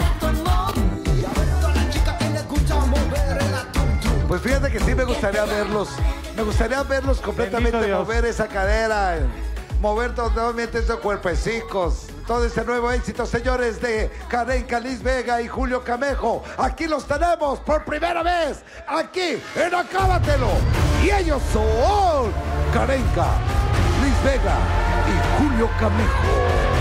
[SPEAKER 2] Pues fíjate que sí me gustaría verlos. Me gustaría verlos completamente mover esa cadera, mover totalmente esos cuerpecicos. Todo ese nuevo éxito, señores, de Karen Calis Vega y Julio Camejo. Aquí los tenemos por primera vez, aquí en Acábatelo. Y ellos son Karenka, Liz Vega y Julio Camejo.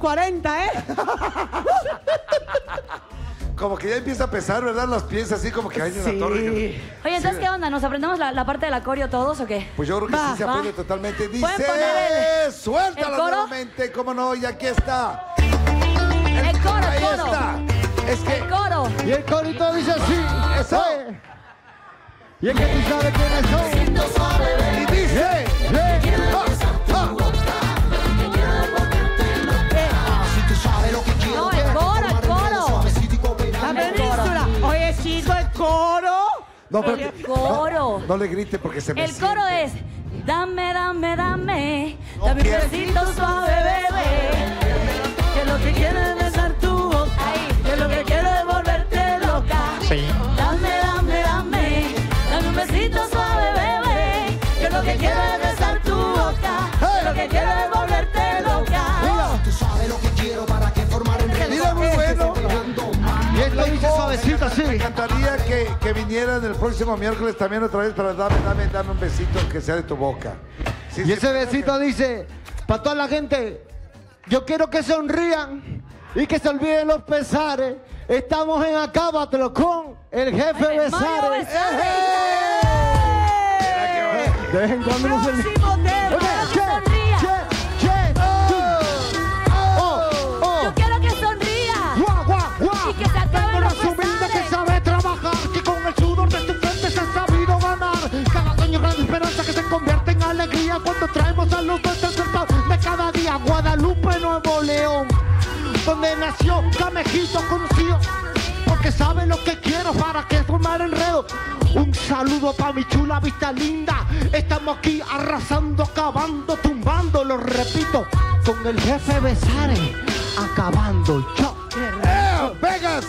[SPEAKER 24] 40, eh?
[SPEAKER 2] Como que ya empieza a pesar, ¿verdad? Los pies así como que hay una torre. que-
[SPEAKER 22] Oye, entonces, ¿qué onda? ¿Nos aprendemos la, la parte del acorio todos o qué?
[SPEAKER 2] Pues yo creo que
[SPEAKER 22] Va,
[SPEAKER 2] sí se
[SPEAKER 22] va.
[SPEAKER 2] aprende totalmente. Dice,
[SPEAKER 22] ¿Pueden poner el-
[SPEAKER 2] suéltala
[SPEAKER 22] el coro?
[SPEAKER 2] nuevamente, cómo no, y aquí está.
[SPEAKER 22] El coro,
[SPEAKER 2] Ahí
[SPEAKER 22] coro.
[SPEAKER 2] está. Es que
[SPEAKER 22] El coro.
[SPEAKER 21] Y el corito dice así.
[SPEAKER 2] Eso.
[SPEAKER 21] Y es que tú sabes quiénes son.
[SPEAKER 2] Y dice,
[SPEAKER 22] No,
[SPEAKER 2] No, pero,
[SPEAKER 22] El coro.
[SPEAKER 2] No, no le grite porque se me
[SPEAKER 22] El coro
[SPEAKER 2] siente.
[SPEAKER 22] es Dame, dame, dame
[SPEAKER 2] No
[SPEAKER 22] Dame un besito suave, bebé Que lo que quiero es besar tu boca Que lo que quiero es volverte loca
[SPEAKER 21] Sí.
[SPEAKER 2] Me encantaría que, que vinieran el próximo miércoles también otra vez para dame, dame, dame un besito que sea de tu boca. Sí,
[SPEAKER 21] Y
[SPEAKER 2] sí,
[SPEAKER 21] ese besito dice, para toda la gente, yo quiero que sonrían y que se olviden los pesares. Estamos en Acábatelo con el jefe Besares.
[SPEAKER 22] Besares.
[SPEAKER 21] De vez en cuando esperanza que se convierte en alegría cuando traemos a los dos de cada día. Guadalupe, Nuevo León, donde nació Camejito conocido. Porque sabe lo que quiero para que formar enredo. Un saludo para mi chula vista linda. Estamos aquí arrasando, acabando, tumbando, lo repito, con el jefe Besares, acabando. Chao.
[SPEAKER 2] ¡Eh! ¡Venga,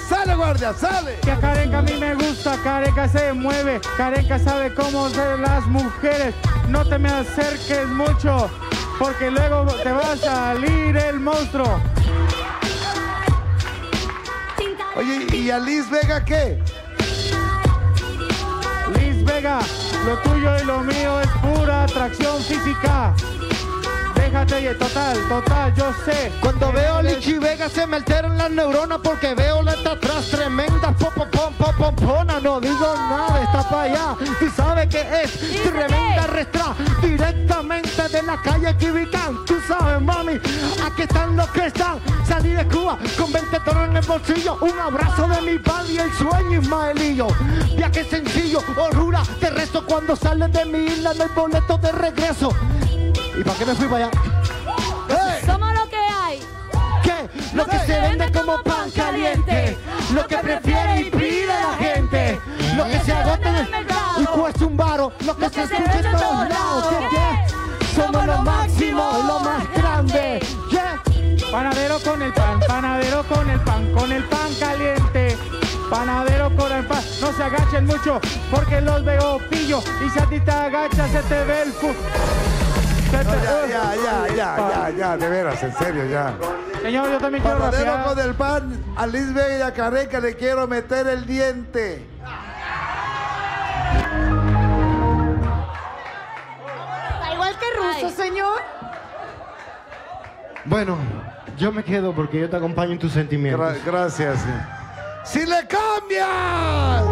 [SPEAKER 2] sale, guardia, sale!
[SPEAKER 8] Que a Careca a mí me gusta, Careca se mueve, Careca sabe cómo ser las mujeres. No te me acerques mucho, porque luego te va a salir el monstruo.
[SPEAKER 2] Oye, ¿y a Liz Vega qué?
[SPEAKER 8] Liz Vega, lo tuyo y lo mío es pura atracción física. Déjate, total, total, yo sé.
[SPEAKER 21] Cuando veo a Lichi Vega se me alteran las neuronas porque veo la está atrás tremenda pom pom pom pom pona. No digo nada, está para allá. Y sabe que es tremenda restra directamente de la calle Kibicán. Tú sabes, mami, aquí están los que están. Salí de Cuba con 20 toros en el bolsillo. Un abrazo de mi padre y el sueño Ismaelillo. Viaje sencillo, Orura, te rezo cuando sales de mi isla en el boleto de regreso. ¿Y para qué me fui para allá? ¡Hey!
[SPEAKER 22] Somos lo que hay
[SPEAKER 21] ¿Qué? Lo que se vende como pan caliente, lo que prefiere y pide la gente, lo que se agota en el mercado y cuesta un varo, lo que se escucha en todos lados. ¿Qué, qué? Somos lo máximo, lo más grande. Yeah.
[SPEAKER 8] Panadero con el pan, panadero con el pan, con el pan caliente. Panadero con el pan, no se agachen mucho porque los veo pillo y si a ti te agachas se te ve el fu.
[SPEAKER 2] No, ya, ya, ya, ya, ya, ya, de veras, en serio, ya.
[SPEAKER 8] Señor, yo también quiero rapear.
[SPEAKER 2] con el pan, a Liz Vega y a Careca le quiero meter el diente.
[SPEAKER 15] Está igual que ruso, señor.
[SPEAKER 21] Bueno, yo me quedo porque yo te acompaño en tus sentimientos.
[SPEAKER 2] Gra- gracias. ¡Si le cambias!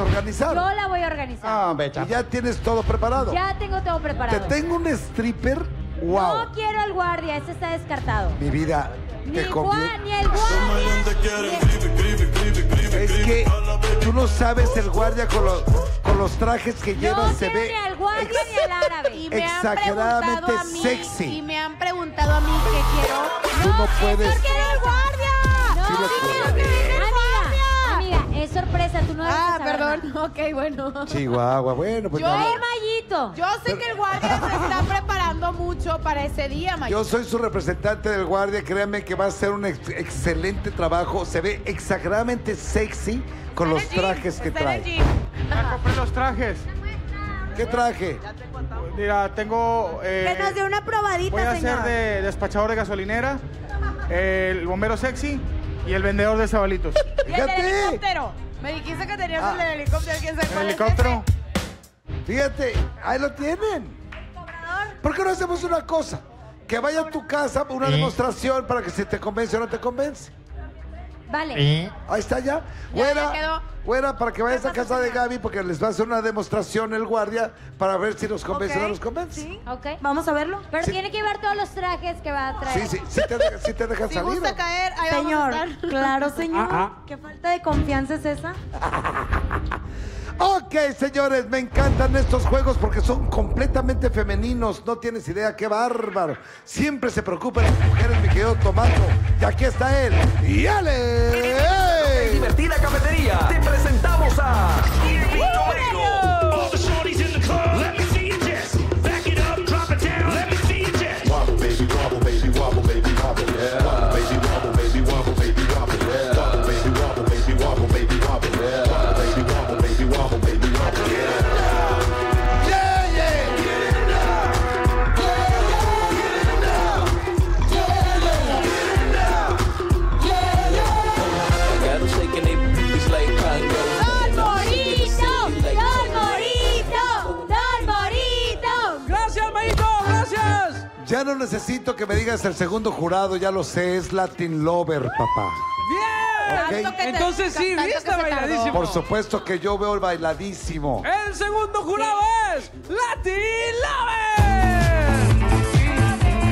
[SPEAKER 2] Organizar.
[SPEAKER 12] Yo la voy a organizar.
[SPEAKER 2] Y ya tienes todo preparado.
[SPEAKER 12] Ya tengo todo
[SPEAKER 2] Te
[SPEAKER 12] preparado.
[SPEAKER 2] tengo un stripper. Wow.
[SPEAKER 12] No quiero al guardia, ese está descartado.
[SPEAKER 2] Mi vida,
[SPEAKER 12] Ni,
[SPEAKER 2] te
[SPEAKER 12] gua-
[SPEAKER 2] conviene.
[SPEAKER 12] ni el guardia.
[SPEAKER 2] Es que tú no sabes el guardia con los, con los trajes que lleva
[SPEAKER 12] No
[SPEAKER 2] se ve
[SPEAKER 12] ni al guardia ni al árabe.
[SPEAKER 15] Y me han
[SPEAKER 2] exageradamente
[SPEAKER 15] preguntado a mí,
[SPEAKER 2] sexy.
[SPEAKER 15] Y me han preguntado a mí qué quiero.
[SPEAKER 2] Tú no puedes.
[SPEAKER 15] ¡No quiero el guardia!
[SPEAKER 2] Sí lo
[SPEAKER 15] ¡No
[SPEAKER 2] puedes.
[SPEAKER 15] quiero el guardia!
[SPEAKER 12] Amiga, es sorpresa, tú no debes
[SPEAKER 15] Ah, perdón.
[SPEAKER 12] nada.
[SPEAKER 15] Ok, bueno.
[SPEAKER 2] Chihuahua, bueno, pues
[SPEAKER 15] Yo-
[SPEAKER 2] nada.
[SPEAKER 12] ¡Eh, Mayito!
[SPEAKER 15] Yo sé que el guardia se está preparando mucho para ese día, Mayito.
[SPEAKER 2] Yo soy su representante del guardia, créanme que va a ser un ex- excelente trabajo. Se ve exageradamente sexy con los trajes que trae.
[SPEAKER 8] Ya compré los trajes.
[SPEAKER 2] ¿Qué traje?
[SPEAKER 8] Mira, tengo. eh,
[SPEAKER 12] Que nos dé una probadita,
[SPEAKER 8] voy a
[SPEAKER 12] señor.
[SPEAKER 8] ser de despachador de gasolinera, el bombero sexy y el vendedor de sabalitos.
[SPEAKER 15] Y el del helicóptero. Me dijiste que tenías el del helicóptero. ¿Quién sabe
[SPEAKER 8] El
[SPEAKER 15] cuál es
[SPEAKER 8] helicóptero.
[SPEAKER 2] Fíjate, ahí lo tienen. ¿Por qué no hacemos una cosa? Que vaya a tu casa una
[SPEAKER 21] ¿Eh?
[SPEAKER 2] demostración para que si te convence o no te convence.
[SPEAKER 12] Vale.
[SPEAKER 21] ¿Eh?
[SPEAKER 2] Ahí está ya.
[SPEAKER 15] Ya, ya
[SPEAKER 2] Güera,
[SPEAKER 15] quedó.
[SPEAKER 2] güera, para que vayas a casa de Gaby porque les va a hacer una demostración el guardia para ver si nos convence o no nos convence.
[SPEAKER 12] Ok.
[SPEAKER 19] Vamos a verlo.
[SPEAKER 12] Pero
[SPEAKER 2] Sí.
[SPEAKER 12] tiene que llevar todos los trajes que va a traer.
[SPEAKER 2] Sí, sí, sí te, deja- sí te dejan
[SPEAKER 15] Si
[SPEAKER 2] salir.
[SPEAKER 15] gusta
[SPEAKER 2] ¿o?
[SPEAKER 15] caer, ahí
[SPEAKER 19] Señor,
[SPEAKER 15] vamos a estar.
[SPEAKER 19] claro, señor.
[SPEAKER 2] Ah,
[SPEAKER 19] ¿Qué falta de confianza es esa?
[SPEAKER 2] Ok, señores, me encantan estos juegos porque son completamente femeninos. No tienes idea, qué bárbaro. Siempre se preocupan las mujeres, mi querido Tomato. Y aquí está él. ¡Y Ale!
[SPEAKER 25] Divertida cafetería. Te presentamos a
[SPEAKER 2] no necesito que me digas el segundo jurado, ya lo sé, es Latin Lover, papá.
[SPEAKER 14] Bien. Entonces sí, viste bailadísimo.
[SPEAKER 2] Por supuesto que yo veo el bailadísimo.
[SPEAKER 14] El segundo jurado es Latin Lover.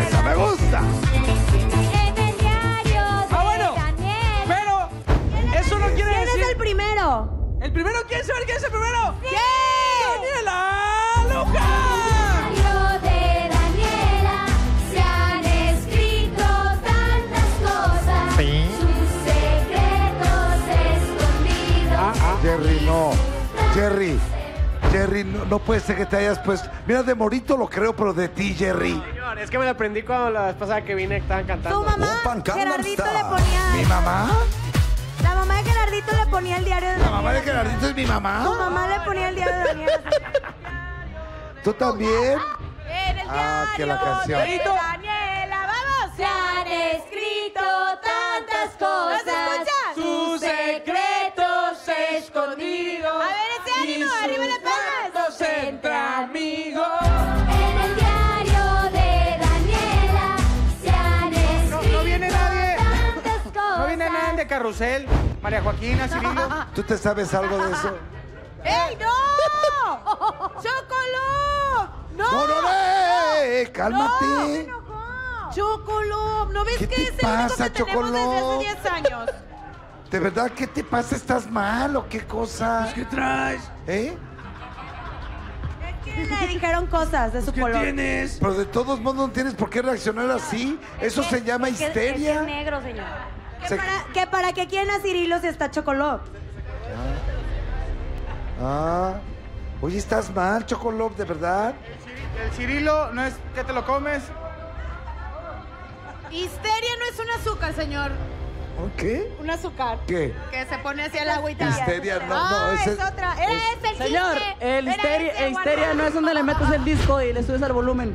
[SPEAKER 2] ¡Esa me gusta!
[SPEAKER 12] En el diario de
[SPEAKER 14] Ah, bueno.
[SPEAKER 12] Daniel.
[SPEAKER 14] Pero eso no quiere
[SPEAKER 19] ¿Quién
[SPEAKER 14] decir.
[SPEAKER 19] es el primero?
[SPEAKER 14] ¿El primero quién sabe quién es el primero?
[SPEAKER 12] ¿Qué?
[SPEAKER 14] Daniela Luján.
[SPEAKER 2] Jerry. Jerry, no, no puede ser que te hayas puesto. Mira, de Morito lo creo, pero de ti, Jerry.
[SPEAKER 26] Señor, es que me lo aprendí cuando la vez pasada que vine estaban cantando.
[SPEAKER 19] Tu mamá, Gerardito le ponía.
[SPEAKER 2] ¿Mi mamá?
[SPEAKER 19] La mamá de Gerardito le ponía el diario de
[SPEAKER 2] ¿La mamá de
[SPEAKER 19] Daniela.
[SPEAKER 2] Gerardito es mi
[SPEAKER 19] Tu
[SPEAKER 2] mamá?
[SPEAKER 19] mamá le ponía el diario de Daniela.
[SPEAKER 2] ¿Tú también?
[SPEAKER 15] En el
[SPEAKER 2] Ah, que la
[SPEAKER 15] diario
[SPEAKER 2] canción.
[SPEAKER 15] de Daniela, vamos.
[SPEAKER 12] Se han escrito tantas cosas.
[SPEAKER 14] Pactos entre amigos.
[SPEAKER 12] En el diario de Daniela se han escrito
[SPEAKER 8] No, no viene nadie.
[SPEAKER 12] tantas cosas.
[SPEAKER 8] No viene nadie de carrusel. María Joaquina, Cirilo.
[SPEAKER 2] ¿Tú te sabes algo de eso?
[SPEAKER 15] ¡Ey, no! ¡Chocoló! ¡No!
[SPEAKER 2] ¡No, no, no! eh, ¡Cálmate!
[SPEAKER 15] ¡Chocoló! ¿No ves
[SPEAKER 2] ¿Qué
[SPEAKER 15] que
[SPEAKER 2] te
[SPEAKER 15] es el único
[SPEAKER 2] pasa,
[SPEAKER 15] que tenemos desde hace 10 años?
[SPEAKER 2] ¿De verdad qué te pasa? ¿Estás mal o qué cosa?
[SPEAKER 14] ¿Qué traes?
[SPEAKER 2] ¿Eh?
[SPEAKER 19] Le dijeron cosas de su
[SPEAKER 14] ¿Qué
[SPEAKER 19] color.
[SPEAKER 14] tienes?
[SPEAKER 2] Pero de todos modos no tienes por qué reaccionar así. Eso se llama
[SPEAKER 19] Es que- Es
[SPEAKER 2] histeria.
[SPEAKER 19] negro, señor. ¿Que
[SPEAKER 2] Se-
[SPEAKER 19] para, que para qué quieren a Cirilo si está chocoló?
[SPEAKER 2] Ah. Oye, estás mal, Chocolop, ¿de verdad?
[SPEAKER 8] El Cirilo no es que te lo comes.
[SPEAKER 15] Histeria no es un azúcar, señor.
[SPEAKER 2] ¿Qué?
[SPEAKER 15] Un azúcar.
[SPEAKER 2] ¿Qué?
[SPEAKER 15] Que se pone hacia el agüita.
[SPEAKER 2] Histeria, no, no,
[SPEAKER 15] Ah,
[SPEAKER 2] ese-
[SPEAKER 15] es otra. Era ese el
[SPEAKER 24] Señor,
[SPEAKER 15] chiste.
[SPEAKER 24] el histeria,
[SPEAKER 15] ese,
[SPEAKER 24] el histeria no es donde le metes el disco y le subes al volumen.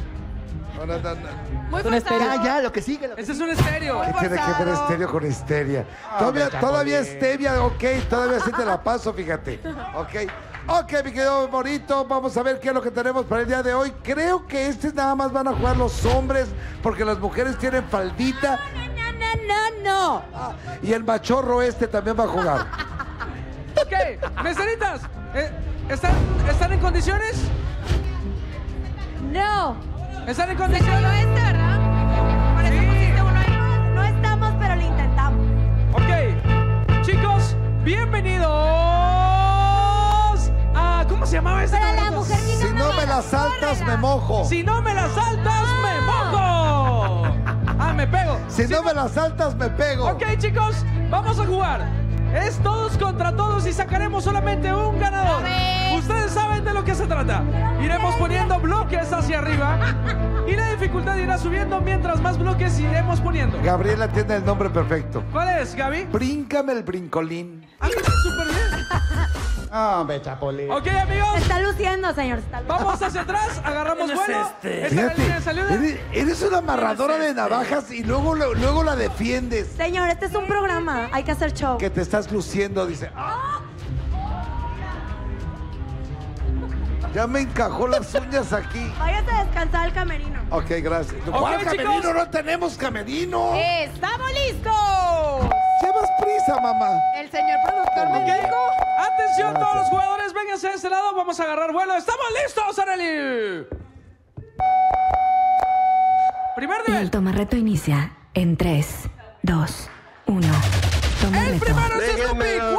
[SPEAKER 2] No, no, no, no.
[SPEAKER 15] Muy
[SPEAKER 24] Es un estéreo.
[SPEAKER 21] Ya, ya, lo que sigue. Lo que
[SPEAKER 14] Ese es un estéreo.
[SPEAKER 2] ¿Qué tiene que ver estéreo con histeria? Todavía,
[SPEAKER 21] hombre,
[SPEAKER 2] todavía
[SPEAKER 21] Chapulín.
[SPEAKER 2] stevia, ok, todavía sí te la paso, fíjate. Ok. Ok, mi querido Morito, vamos a ver qué es lo que tenemos para el día de hoy. Creo que este nada más van a jugar los hombres, porque las mujeres tienen faldita.
[SPEAKER 19] No, no, no, no.
[SPEAKER 2] Y el machorro este también va a jugar.
[SPEAKER 14] Ok, meseritas, Eh, ¿Están, ¿Están en condiciones?
[SPEAKER 12] No.
[SPEAKER 14] ¿Están en
[SPEAKER 15] Se
[SPEAKER 14] condiciones?
[SPEAKER 15] cayó este, ¿verdad? Por eso pusiste uno ahí.
[SPEAKER 19] No estamos, pero lo intentamos.
[SPEAKER 14] Ok, chicos, bienvenidos a... ¿Cómo se llamaba este?
[SPEAKER 12] Pero la mujer que
[SPEAKER 2] Si no me las saltas, me mojo.
[SPEAKER 14] Si no me las saltas, me mojo. Me pego.
[SPEAKER 2] Si no me las saltas, me pego.
[SPEAKER 14] Ok, chicos, vamos a jugar. Es todos contra todos y sacaremos solamente un ganador. Ustedes saben de lo que se trata. Iremos poniendo bloques hacia arriba y la dificultad irá subiendo mientras más bloques iremos poniendo.
[SPEAKER 2] Gabriela tiene el nombre perfecto.
[SPEAKER 14] ¿Cuál es, Gaby?
[SPEAKER 2] Bríncame el brincolín.
[SPEAKER 14] Ah, súper bien.
[SPEAKER 21] Hombre, Chapulín.
[SPEAKER 14] Ok, amigos.
[SPEAKER 19] Se está luciendo, señor. se está luciendo.
[SPEAKER 14] Vamos hacia atrás, agarramos
[SPEAKER 18] ¿Quién es
[SPEAKER 14] vuelo.
[SPEAKER 18] este?
[SPEAKER 14] Esta es la
[SPEAKER 2] Fíjate,
[SPEAKER 14] línea de
[SPEAKER 2] eres, eres una amarradora de navajas y luego, luego la defiendes.
[SPEAKER 19] Señor, este es un programa. Hay que hacer show.
[SPEAKER 2] Que te estás luciendo, dice. "Ah". Ya me encajó las uñas aquí.
[SPEAKER 19] Váyase a descansar al camerino.
[SPEAKER 2] Ok, gracias.
[SPEAKER 14] Ok,
[SPEAKER 2] ¿Cuál
[SPEAKER 14] chicos.
[SPEAKER 2] camerino? No tenemos camerino.
[SPEAKER 15] ¡Estamos listos!
[SPEAKER 2] Llevas prisa, mamá.
[SPEAKER 15] El señor productor me dijo.
[SPEAKER 14] Atención, todos los jugadores, vénganse a este lado, vamos a agarrar vuelo. ¡Estamos listos, Areli! Primer nivel.
[SPEAKER 27] el tomarreto inicia en 3, 2, 1. Toma
[SPEAKER 14] El
[SPEAKER 27] reto.
[SPEAKER 14] primero es Snoopy,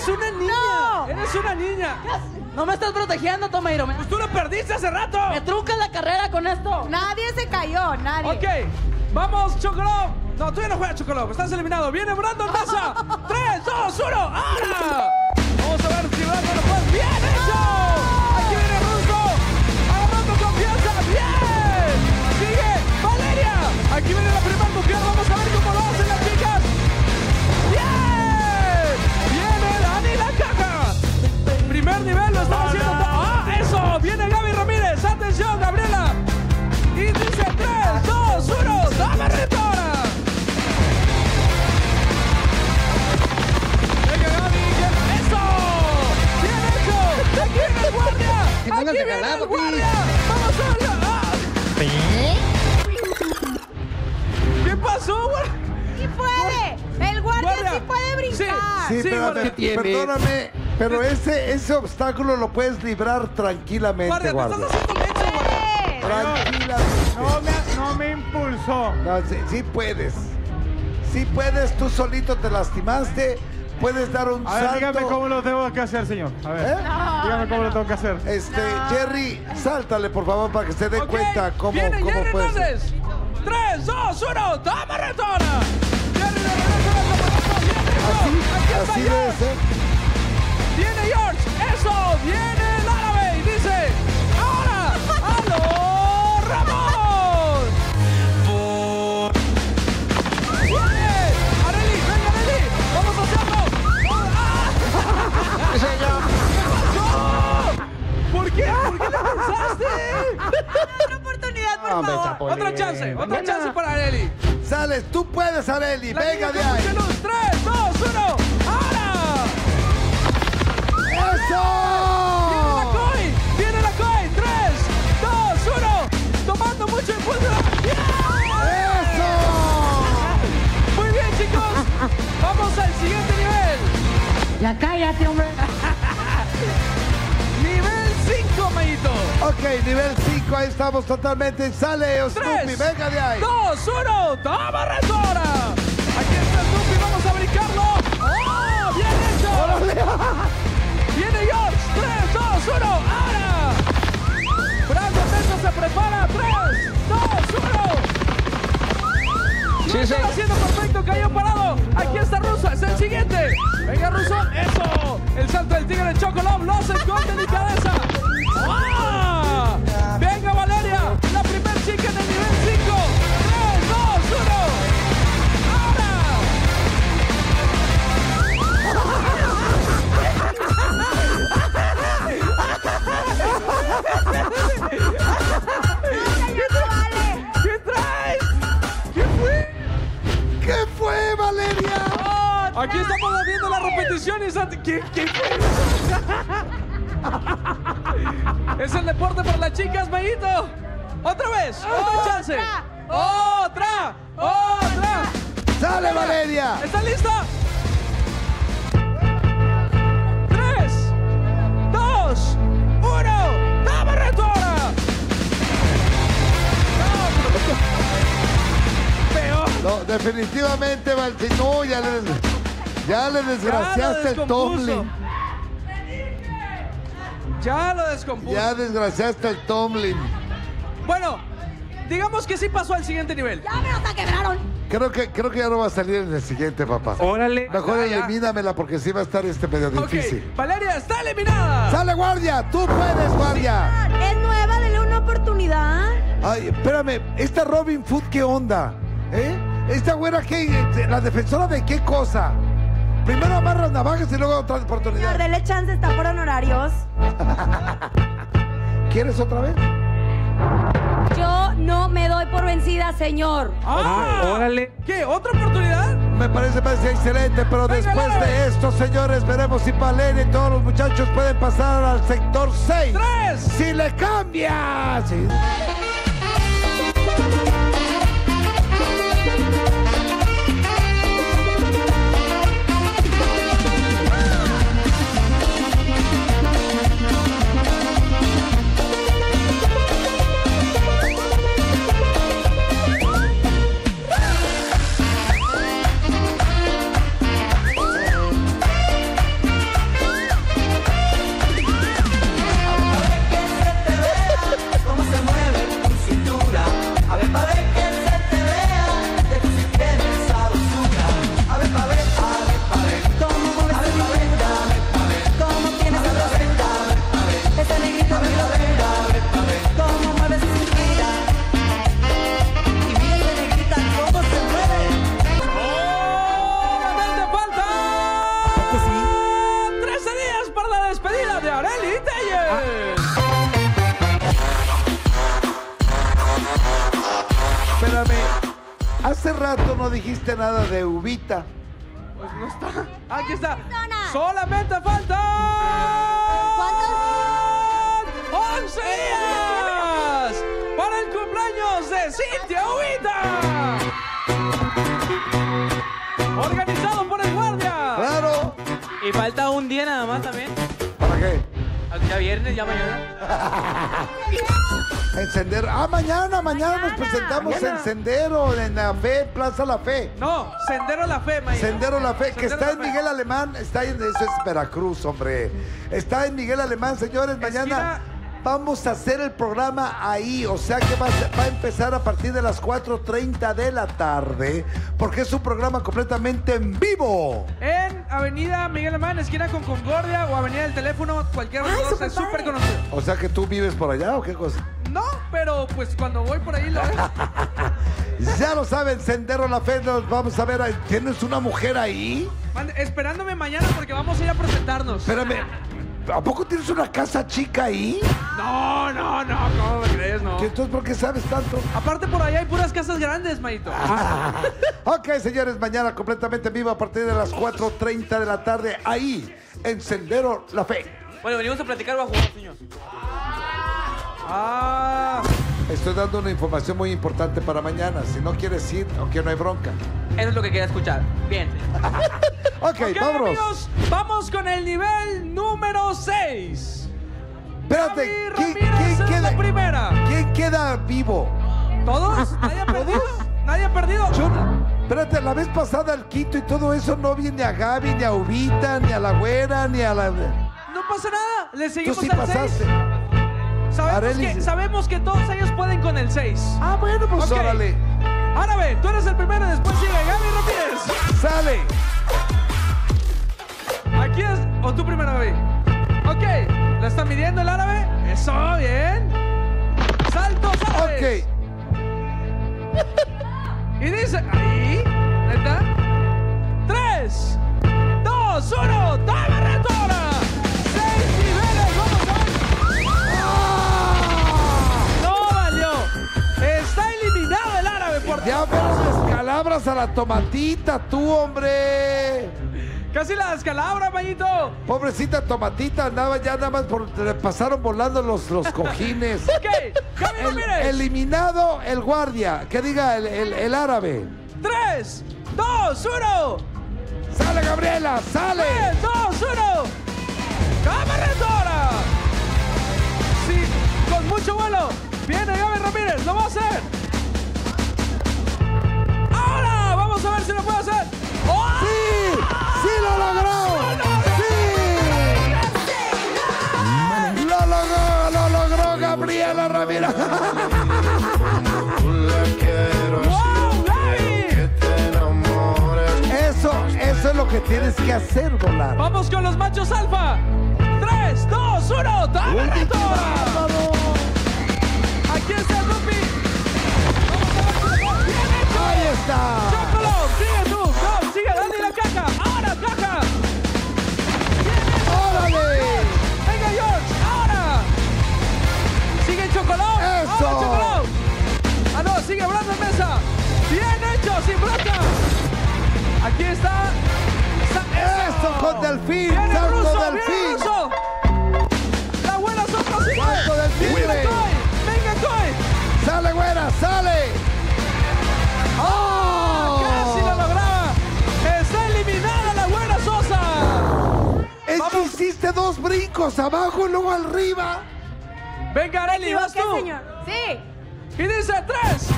[SPEAKER 14] ¡Eres una niña!
[SPEAKER 15] No.
[SPEAKER 14] ¡Eres una niña!
[SPEAKER 24] No me estás protegiendo, Tomeiro. Me,
[SPEAKER 14] Pues tú lo perdiste hace rato.
[SPEAKER 24] me truncas la carrera con esto.
[SPEAKER 15] Nadie se cayó, nadie.
[SPEAKER 14] Ok, vamos, Chocolón. No, tú ya no juegas Chocolón, estás eliminado. Viene Brandon Mesa. 3, 2, 1, ahora. Vamos a ver si Brandon lo puede. ¡Bien hecho! ¡Aquí
[SPEAKER 21] hagas
[SPEAKER 14] viene
[SPEAKER 21] regalar,
[SPEAKER 14] el
[SPEAKER 21] papi.
[SPEAKER 14] guardia! ¡Vamos a verlo! ¡Ah! ¿Qué pasó, guardia?
[SPEAKER 15] ¡Sí puede! ¡El guardia
[SPEAKER 14] Guardia.
[SPEAKER 15] sí puede brincar!
[SPEAKER 2] Sí,
[SPEAKER 14] Sí,
[SPEAKER 21] tiene?
[SPEAKER 2] perdóname, pero ese, ese obstáculo lo puedes librar tranquilamente,
[SPEAKER 14] Guardia, te
[SPEAKER 2] guardia.
[SPEAKER 14] estás haciendo menso, guardia.
[SPEAKER 15] ¡Eh!
[SPEAKER 2] Tranquilamente.
[SPEAKER 8] No me, no me impulsó.
[SPEAKER 2] No, sí, sí puedes. Sí puedes, tú solito te lastimaste. Puedes dar un
[SPEAKER 8] A ver,
[SPEAKER 2] salto.
[SPEAKER 8] dígame cómo lo tengo que hacer, señor. A ver.
[SPEAKER 2] ¿Eh?
[SPEAKER 8] Dígame cómo lo tengo que hacer.
[SPEAKER 2] Este, Jerry, sáltale por favor para que se dé
[SPEAKER 14] Ok,
[SPEAKER 2] cuenta cómo,
[SPEAKER 14] Viene
[SPEAKER 2] cómo
[SPEAKER 14] Jerry
[SPEAKER 2] puede ser.
[SPEAKER 14] Hernández. 3, 2, 1, ¡dame retora! Jerry de regreso. ¡Bien hecho! Aquí está
[SPEAKER 2] Así
[SPEAKER 14] George.
[SPEAKER 2] ser.
[SPEAKER 14] Viene George, eso, viene ¿Por qué? ¿Por qué pensaste?
[SPEAKER 15] Otra oportunidad, por
[SPEAKER 21] Hombre,
[SPEAKER 15] favor.
[SPEAKER 21] Chapulín.
[SPEAKER 14] Otra chance, otra chance para Areli.
[SPEAKER 2] Sales, tú puedes, Areli.
[SPEAKER 14] La
[SPEAKER 2] Venga de ahí.
[SPEAKER 14] 3, 2, 1, ahora. Viene la
[SPEAKER 2] ¡Eso!
[SPEAKER 14] COI, viene la COI, 3, 2, 1, tomando mucho impulso. ¡Bien!
[SPEAKER 2] ¡Eso!
[SPEAKER 14] Muy bien, chicos. Vamos al siguiente nivel.
[SPEAKER 24] Ya cállate, hombre.
[SPEAKER 14] 5, Mayito.
[SPEAKER 2] Ok, nivel 5, ahí estamos totalmente. Sale, Snoopy,
[SPEAKER 14] 3,
[SPEAKER 2] venga de ahí.
[SPEAKER 14] 2, 1, toma retora. Aquí está Snoopy, vamos a brincarlo. ¡Oh, bien hecho! Viene George, 3, 2, 1, ahora. Brandon se prepara, 3, 2, 1. Lo están haciendo perfecto, cayó parado. Aquí está Russo, es el siguiente. Venga, Russo, eso. El salto del tigre Chocolate lo hace con delicadeza. ¡Ah! Venga, Valeria, la primer chica en el nivel 5. 3, 2, 1. ¡Ahora! Aquí estamos viendo la repetición y Santi- ¿Qué, qué fue? Es el deporte para las chicas, Mayito. Otra vez, otra chance. Otra, otra.
[SPEAKER 2] ¡Sale, Valeria!
[SPEAKER 14] ¿Está lista? Tres, dos, uno. ¡Dame reto ahora! Peor.
[SPEAKER 2] No, definitivamente, Valti. No, ya ya le desgraciaste el
[SPEAKER 14] descompuso.
[SPEAKER 2] Tomlin.
[SPEAKER 14] Ya lo descompuso.
[SPEAKER 2] Ya desgraciaste el Tomlin.
[SPEAKER 14] Bueno, digamos que sí pasó al siguiente nivel.
[SPEAKER 12] ¡Ya me hasta quebraron!
[SPEAKER 2] Creo que, creo que ya no va a salir en el siguiente, papá.
[SPEAKER 14] Órale.
[SPEAKER 2] Mejor
[SPEAKER 14] Ya, ya.
[SPEAKER 2] elimínamela porque sí va a estar este medio difícil.
[SPEAKER 14] Valeria está eliminada.
[SPEAKER 2] ¡Sale, guardia! ¡Tú puedes, guardia!
[SPEAKER 12] Es nueva, dele una oportunidad.
[SPEAKER 2] Ay, espérame, esta Robin Food, ¿qué onda? ¿Eh? ¿Esta güera qué? ¿La defensora de qué cosa? Primero amarras navajas y luego otra
[SPEAKER 12] Señor,
[SPEAKER 2] oportunidad.
[SPEAKER 12] dele chance, está por honorarios.
[SPEAKER 2] ¿Quieres otra vez?
[SPEAKER 12] Yo no me doy por vencida, señor.
[SPEAKER 14] Ah, órale. ¿Qué? ¿Otra oportunidad?
[SPEAKER 2] Me parece, parece excelente, pero después de esto, señores, veremos si Valeria y todos los muchachos pueden pasar al sector 6.
[SPEAKER 14] ¡Tres!
[SPEAKER 2] ¡Si le cambia! Sí. Dijiste nada de Ubita.
[SPEAKER 14] Pues no está. Aquí está. Solamente faltan 11 días para el cumpleaños de Cintia Ubita.
[SPEAKER 18] Ya viernes, ya mañana.
[SPEAKER 2] Encender. Ah, mañana, mañana nos presentamos en Sendero, en la Fe, Plaza La Fe.
[SPEAKER 14] No, Sendero La Fe, Mayra.
[SPEAKER 2] Sendero La Fe, que está
[SPEAKER 14] La
[SPEAKER 2] en
[SPEAKER 14] Fe.
[SPEAKER 2] Miguel Alemán, está en, eso es Veracruz, hombre. Está en Miguel Alemán, señores, mañana vamos a hacer el programa ahí, o sea que va a, ser- va a empezar a partir de las 4.30 de la tarde, porque es un programa completamente en vivo.
[SPEAKER 14] En Avenida Miguel Alemán, esquina con Concordia o Avenida del Teléfono, los dos es súper conocido.
[SPEAKER 2] O sea que tú vives por allá o qué cosa.
[SPEAKER 14] No, pero pues cuando voy por ahí lo veo.
[SPEAKER 2] Ya lo saben, Sendero La Fe, nos vamos a ver, ahí. ¿tienes una mujer ahí?
[SPEAKER 14] Esperándome mañana porque vamos a ir a presentarnos.
[SPEAKER 2] Espérame, ¿a poco tienes una casa chica ahí?
[SPEAKER 14] No, no, no, ¿cómo me crees? No.
[SPEAKER 2] ¿Y entonces por qué sabes tanto?
[SPEAKER 14] Aparte por allá hay puras casas grandes, Maito.
[SPEAKER 2] Ok, señores, mañana completamente en vivo a partir de las 4.30 de la tarde, ahí, en Sendero La Fe.
[SPEAKER 18] Bueno, venimos a platicar o a jugar, señor.
[SPEAKER 14] Ah.
[SPEAKER 2] Estoy dando una información muy importante para mañana. Si no quieres ir, aunque no hay bronca.
[SPEAKER 18] Eso es lo que quería escuchar. Bien.
[SPEAKER 2] Ok,
[SPEAKER 14] Ok,
[SPEAKER 2] vámonos.
[SPEAKER 14] amigos, vamos con el nivel número 6.
[SPEAKER 2] Espérate, ¿quién,
[SPEAKER 14] es la
[SPEAKER 2] queda,
[SPEAKER 14] primera.
[SPEAKER 2] quién queda vivo?
[SPEAKER 14] ¿Todos? ¿Nadie ha perdido? ¿Nadie ha perdido?
[SPEAKER 2] Yo, espérate, la vez pasada el quinto y todo eso no vi ni a Gaby, ni a Ubita, ni a la güera, ni a la...
[SPEAKER 14] No pasa nada. Le
[SPEAKER 2] Tú
[SPEAKER 14] seguimos
[SPEAKER 2] sí
[SPEAKER 14] al
[SPEAKER 2] pasaste.
[SPEAKER 14] 6. Sabemos que, sabemos que todos ellos pueden con el 6.
[SPEAKER 2] Ah, bueno, pues
[SPEAKER 14] Ok.
[SPEAKER 2] órale.
[SPEAKER 14] Árabe, tú eres el primero, después sigue Gaby Ramírez.
[SPEAKER 2] Sale.
[SPEAKER 14] Aquí es. O tú primero, Gaby. Ok, ¿la está midiendo el árabe? Eso, bien. Saltos árabes. Y dice, ahí, ¿neta? Tres, dos, uno, ¡dame
[SPEAKER 2] Ya ves las calabras a la tomatita, tú, hombre.
[SPEAKER 14] Casi la descalabra, Mayito.
[SPEAKER 2] Pobrecita tomatita, andaba ya nada más por. Le pasaron volando los, los cojines.
[SPEAKER 14] Ok, Gaby
[SPEAKER 2] El-
[SPEAKER 14] Ramírez.
[SPEAKER 2] eliminado el guardia. Que diga el, el- el árabe.
[SPEAKER 14] 3, 2, 1.
[SPEAKER 2] ¡Sale, Gabriela! ¡Sale!
[SPEAKER 14] 3, 2, 1. ¡Cámara! Sí, con mucho vuelo. Viene Gaby Ramírez, lo va a hacer. Vamos a ver si lo puede hacer. ¡Oh!
[SPEAKER 2] ¡Sí! ¡Sí lo logró! ¡Sí! ¡Lo logró! ¡Lo logró Gabriela Ramírez! Eso, eso es lo que tienes que hacer, volar.
[SPEAKER 14] Vamos con los machos alfa. 3, 2, 1. ¡Dame retora! Aquí está el
[SPEAKER 2] con Delfín, salto
[SPEAKER 14] Russo,
[SPEAKER 2] Delfín.
[SPEAKER 14] Russo. La buena.
[SPEAKER 2] Salto del tigre.
[SPEAKER 14] Venga, Coy. Venga, Coy.
[SPEAKER 2] ¡Sale, güera! ¡Sale! ¡Oh!
[SPEAKER 14] Casi lo lograba. Está eliminada la buena Sosa.
[SPEAKER 2] Es que hiciste dos brincos abajo y luego arriba.
[SPEAKER 14] Venga, Areli, vas tú.
[SPEAKER 15] Sí.
[SPEAKER 14] Y dice 3,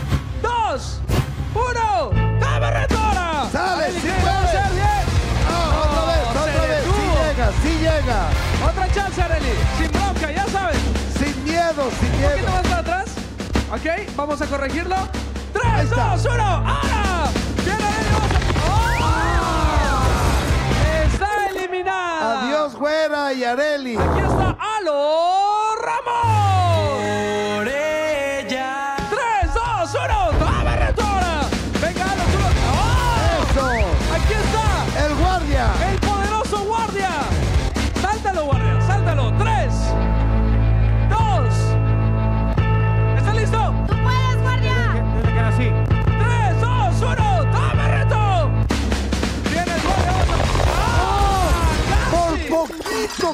[SPEAKER 14] 2, 1. ¡Dame retora!
[SPEAKER 2] ¡Sale,
[SPEAKER 14] Areli,
[SPEAKER 2] sí sí llega.
[SPEAKER 14] Otra chance, Areli. Sin bronca, ya sabes.
[SPEAKER 2] Sin miedo, sin
[SPEAKER 14] Un poquito
[SPEAKER 2] miedo.
[SPEAKER 14] más para atrás. Ok, vamos a corregirlo.
[SPEAKER 2] Ahí
[SPEAKER 14] 3,
[SPEAKER 2] está.
[SPEAKER 14] 2, 1. ¡Ahora! ¡Viene Areli! ¡Oh! Está eliminada.
[SPEAKER 2] Adiós, güera y Areli.
[SPEAKER 14] Aquí está Alo Ramos.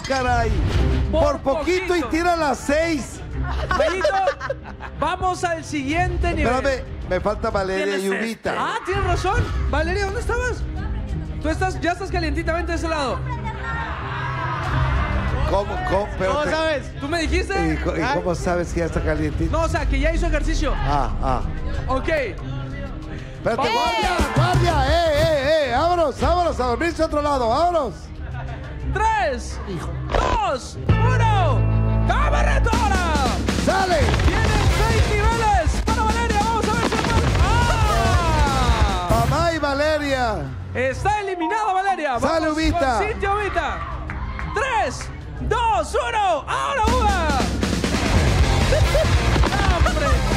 [SPEAKER 2] Caray.
[SPEAKER 14] Por
[SPEAKER 2] Por, poquito, y tira las seis.
[SPEAKER 14] Vamos al siguiente nivel.
[SPEAKER 2] Espérame, me falta Valeria y Ubita.
[SPEAKER 14] Ah, tienes razón. Valeria, ¿dónde estabas? Tú estás, ya estás calientita, vente de ese lado.
[SPEAKER 2] ¿Cómo, cómo? Pero
[SPEAKER 14] ¿Cómo
[SPEAKER 2] te-
[SPEAKER 14] sabes? ¿Tú me dijiste?
[SPEAKER 2] ¿Y, co- y
[SPEAKER 14] Ah,
[SPEAKER 2] cómo sabes que ya está calientito?
[SPEAKER 14] No, o sea, que ya hizo ejercicio.
[SPEAKER 2] Ah, ah.
[SPEAKER 14] Ok.
[SPEAKER 2] Espérate, guardia, guardia, eh, eh, eh. Vámonos, vámonos a dormirse a otro lado, vámonos.
[SPEAKER 14] 3, 2, 1. ¡Dame retora!
[SPEAKER 2] ¡Sale!
[SPEAKER 14] Tienen 6 niveles para Valeria. Vamos a ver si puede. ¡Ah!
[SPEAKER 2] Mamá y Valeria.
[SPEAKER 14] Está eliminada Valeria.
[SPEAKER 2] Sale, Ubita.
[SPEAKER 14] con Cintia Ubita. 3, 2, 1. ¡Ahora Uba! ¡Hombre!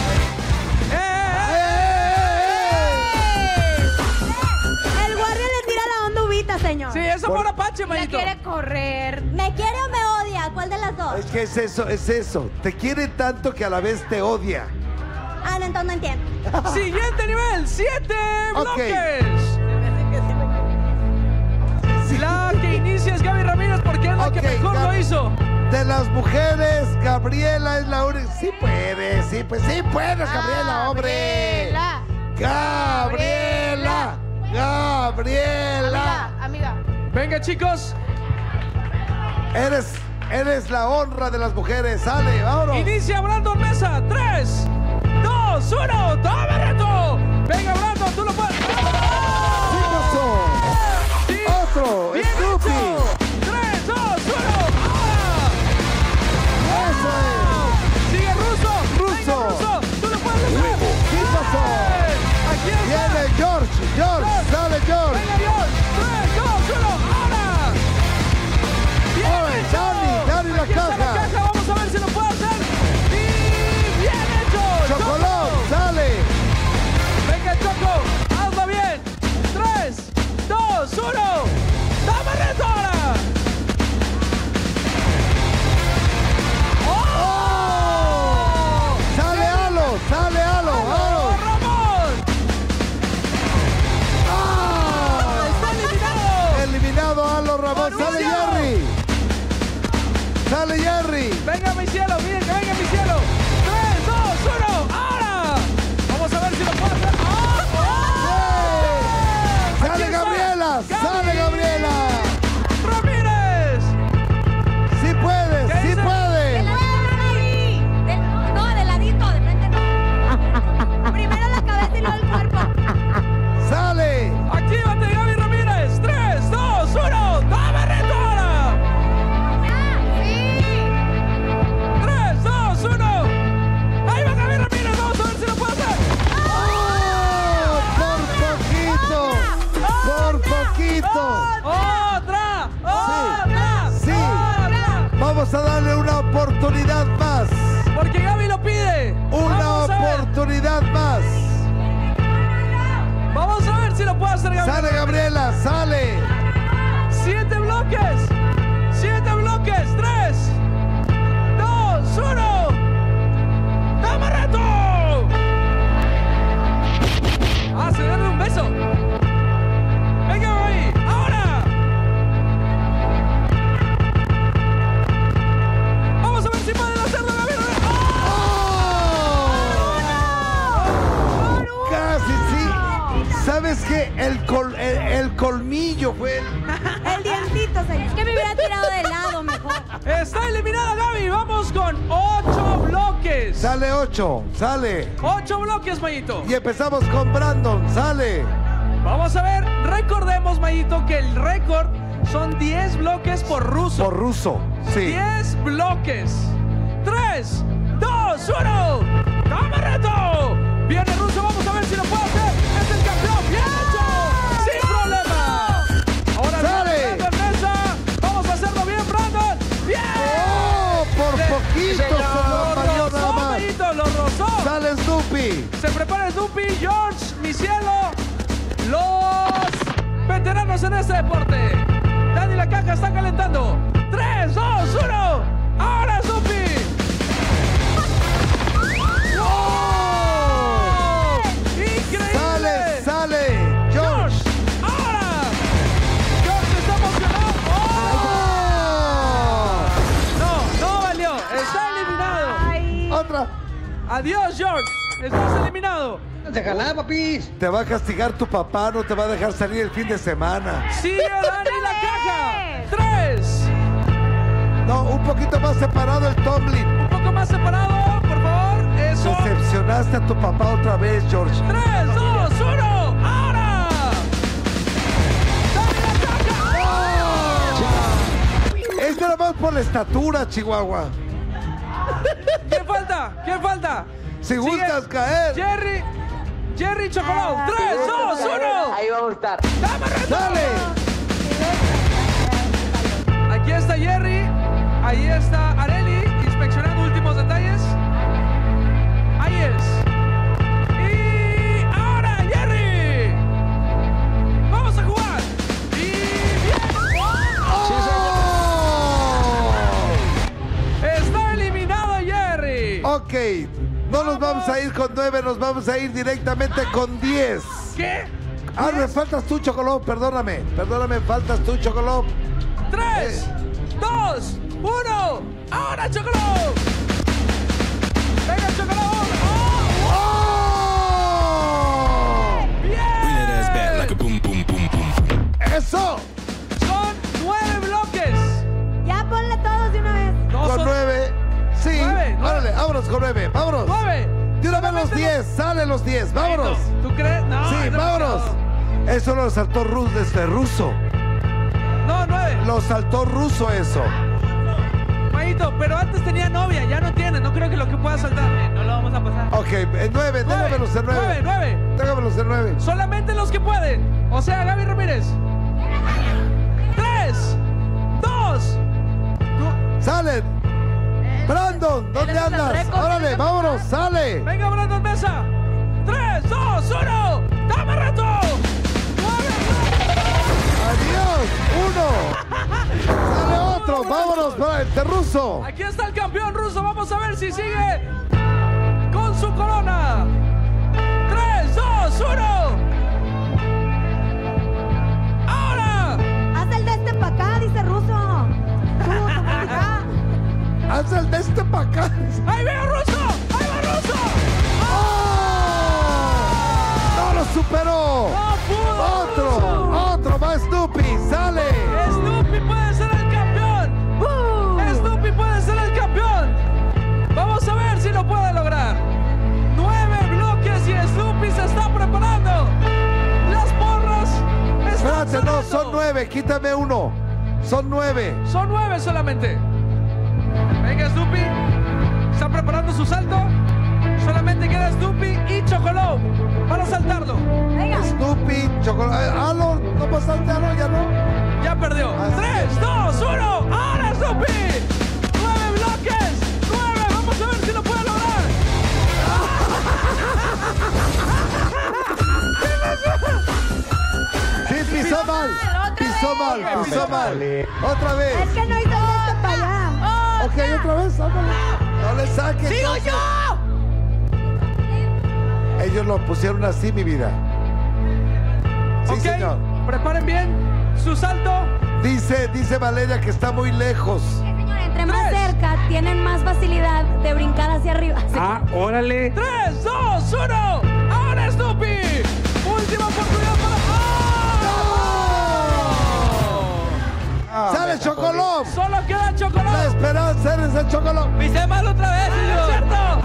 [SPEAKER 14] Sí, es amor apache,
[SPEAKER 15] La
[SPEAKER 14] manito.
[SPEAKER 15] quiere correr.
[SPEAKER 12] ¿Me quiere o me odia? ¿Cuál de las dos?
[SPEAKER 2] Es que es eso, es eso. Te quiere tanto que a la vez te odia.
[SPEAKER 12] Ah, no, entonces no entiendo.
[SPEAKER 14] Siguiente nivel, 7
[SPEAKER 2] Ok.
[SPEAKER 14] bloques. La que inicia es Gaby Ramírez porque es la que mejor
[SPEAKER 2] Gab-
[SPEAKER 14] lo hizo.
[SPEAKER 2] De las mujeres, Gabriela es la única. Sí puedes, sí, pues sí puedes, Gabriela, hombre.
[SPEAKER 15] Gabriela.
[SPEAKER 2] Gabriela. Gabriela.
[SPEAKER 14] Venga, chicos.
[SPEAKER 2] Eres, eres la honra de las mujeres. Sale, vámonos.
[SPEAKER 14] Inicia Brandon Mesa. 3, 2, 1. ¡Dame reto! Venga, Brandon, tú lo puedes.
[SPEAKER 2] ¿Qué pasó?
[SPEAKER 14] Sí.
[SPEAKER 2] Otro,
[SPEAKER 14] Bien hecho. Venga, mi Vamos a
[SPEAKER 2] darle una oportunidad más.
[SPEAKER 14] Porque Gaby lo pide.
[SPEAKER 2] Una oportunidad más.
[SPEAKER 14] Vamos a ver si lo puede hacer Gaby.
[SPEAKER 2] ¡Sale Sale 8, sale.
[SPEAKER 14] Ocho bloques, Mayito.
[SPEAKER 2] Y empezamos con Brandon, sale.
[SPEAKER 14] Vamos a ver, recordemos, Mayito, que el récord son 10 bloques por ruso.
[SPEAKER 2] Por ruso, sí.
[SPEAKER 14] 10 bloques. 3, 2, 1. ¡Dame reto! George, mi cielo. Los veteranos en este deporte. Dani la caja está calentando. 3, 2, 1. Ahora. ¡Increíble!
[SPEAKER 2] Sale, sale. George.
[SPEAKER 14] ¡Ahora! George está emocionado. ¡Oh! No, no valió. Está eliminado.
[SPEAKER 2] Otra.
[SPEAKER 14] Adiós, George. Estás eliminado.
[SPEAKER 21] Déjala, papis.
[SPEAKER 2] Te va a castigar tu papá, no te va a dejar salir el fin de semana.
[SPEAKER 14] Sigue Dani la caja. Tres.
[SPEAKER 2] No, un poquito más separado el Tomlin.
[SPEAKER 14] Un poco más separado, por favor. Eso.
[SPEAKER 2] Decepcionaste a tu papá otra vez, George.
[SPEAKER 14] Tres, dos, uno. ¡Ahora!
[SPEAKER 2] Es nada más por la estatura, Chihuahua.
[SPEAKER 14] ¿Quién falta? ¿Quién falta?
[SPEAKER 2] Si gustas caer.
[SPEAKER 14] Jerry. Jerry Chocolate. Tres, dos, uno.
[SPEAKER 18] Ahí vamos a estar.
[SPEAKER 14] ¡Dame. Aquí está Jerry. Ahí está Areli. Inspeccionando últimos detalles. Ahí es. Y ahora Jerry. Vamos a jugar. Y bien. Está eliminado Jerry.
[SPEAKER 2] Ok, no nos vamos a ir con nueve, nos vamos a ir directamente con diez.
[SPEAKER 14] ¿Qué?
[SPEAKER 2] Ah, me faltas tú, Chocolón, perdóname. Perdóname, faltas tú, Chocolón.
[SPEAKER 14] Tres, dos, uno. Ahora Chocolate. Venga Chocolate. ¡Oh! ¡Bien!
[SPEAKER 2] ¡Eso!
[SPEAKER 14] Son nueve bloques.
[SPEAKER 12] Ya ponle todos de una vez.
[SPEAKER 14] No,
[SPEAKER 2] Con
[SPEAKER 14] son
[SPEAKER 2] nueve. Sí.
[SPEAKER 14] Nueve, nueve.
[SPEAKER 2] Órale, vámonos con nueve. Vámonos. Los
[SPEAKER 14] Solamente
[SPEAKER 2] diez. Sale los diez. Vámonos.
[SPEAKER 14] ¿Tú crees? No.
[SPEAKER 2] Sí,
[SPEAKER 14] es
[SPEAKER 2] vámonos. Eso lo saltó Rus desde ruso.
[SPEAKER 14] No, nueve.
[SPEAKER 2] Lo saltó ruso eso.
[SPEAKER 14] Mayito, pero antes tenía novia, ya no tiene. No creo que lo que pueda saltar. no lo vamos a pasar.
[SPEAKER 2] Ok, en nueve, déjamelos en
[SPEAKER 14] nueve,
[SPEAKER 2] nueve.
[SPEAKER 14] nueve.
[SPEAKER 2] Déjamelos en nueve.
[SPEAKER 14] Solamente los que pueden. O sea, Gaby Ramírez. Tres, dos.
[SPEAKER 2] Salen. Brandon, ¿dónde andas? Órale, vámonos, sale.
[SPEAKER 14] Venga, Brandon Mesa. Tres, dos, uno. ¡Dame reto!
[SPEAKER 2] Adiós, uno. Sale otro, vámonos para el ruso.
[SPEAKER 14] Aquí está el campeón ruso. Vamos a ver si sigue con su corona.
[SPEAKER 12] Haz el de este para acá.
[SPEAKER 14] ¡Ahí veo ruso! ¡Ahí va ruso!
[SPEAKER 2] ¡No lo superó!
[SPEAKER 14] ¡No pudo!
[SPEAKER 2] ¡Otro! ¡Otro! ¡Va Snoopy! ¡Sale!
[SPEAKER 14] ¡Snoopy puede ser el campeón! ¡Snoopy puede ser el campeón! Vamos a ver si lo puede lograr. Nueve bloques y Snoopy se está preparando. Las porras están
[SPEAKER 2] Espérate, no, son nueve. Quítame uno. Son nueve.
[SPEAKER 14] Son nueve solamente. Venga, Snoopy. Está preparando su salto. Solamente queda Snoopy y Chocolate para saltarlo.
[SPEAKER 2] Snoopy, chocolate. Ah, no, no pasaste, ah, no, ya no.
[SPEAKER 14] Ya perdió. Tres, dos, uno. ¡Ahora Snoopy! ¡Nueve bloques! ¡Nueve! Vamos a ver si lo puede lograr.
[SPEAKER 2] Sí, pisó mal. Pisó mal, pisó mal. Otra vez.
[SPEAKER 12] Es que no hizo esto para allá.
[SPEAKER 2] Ok, otra vez, ándale. No le saques.
[SPEAKER 15] ¡Sigo
[SPEAKER 2] entonces.
[SPEAKER 15] yo!
[SPEAKER 2] Ellos lo pusieron así, mi vida. Sí,
[SPEAKER 14] ok,
[SPEAKER 2] señor.
[SPEAKER 14] preparen bien su salto.
[SPEAKER 2] Dice, dice Valeria que está muy lejos.
[SPEAKER 12] Señor, entre más cerca, tienen más facilidad de brincar hacia arriba.
[SPEAKER 26] Ah, órale.
[SPEAKER 14] Tres, dos, uno. ¡Ahora Snoopy! ¡Oh!
[SPEAKER 2] ¡Sale Chocolón!
[SPEAKER 14] Solo queda
[SPEAKER 2] La
[SPEAKER 14] Chocolate.
[SPEAKER 2] esperanza eres el Chocolón.
[SPEAKER 18] Pisé mal otra vez,
[SPEAKER 14] ¡Es
[SPEAKER 18] señor.
[SPEAKER 14] cierto!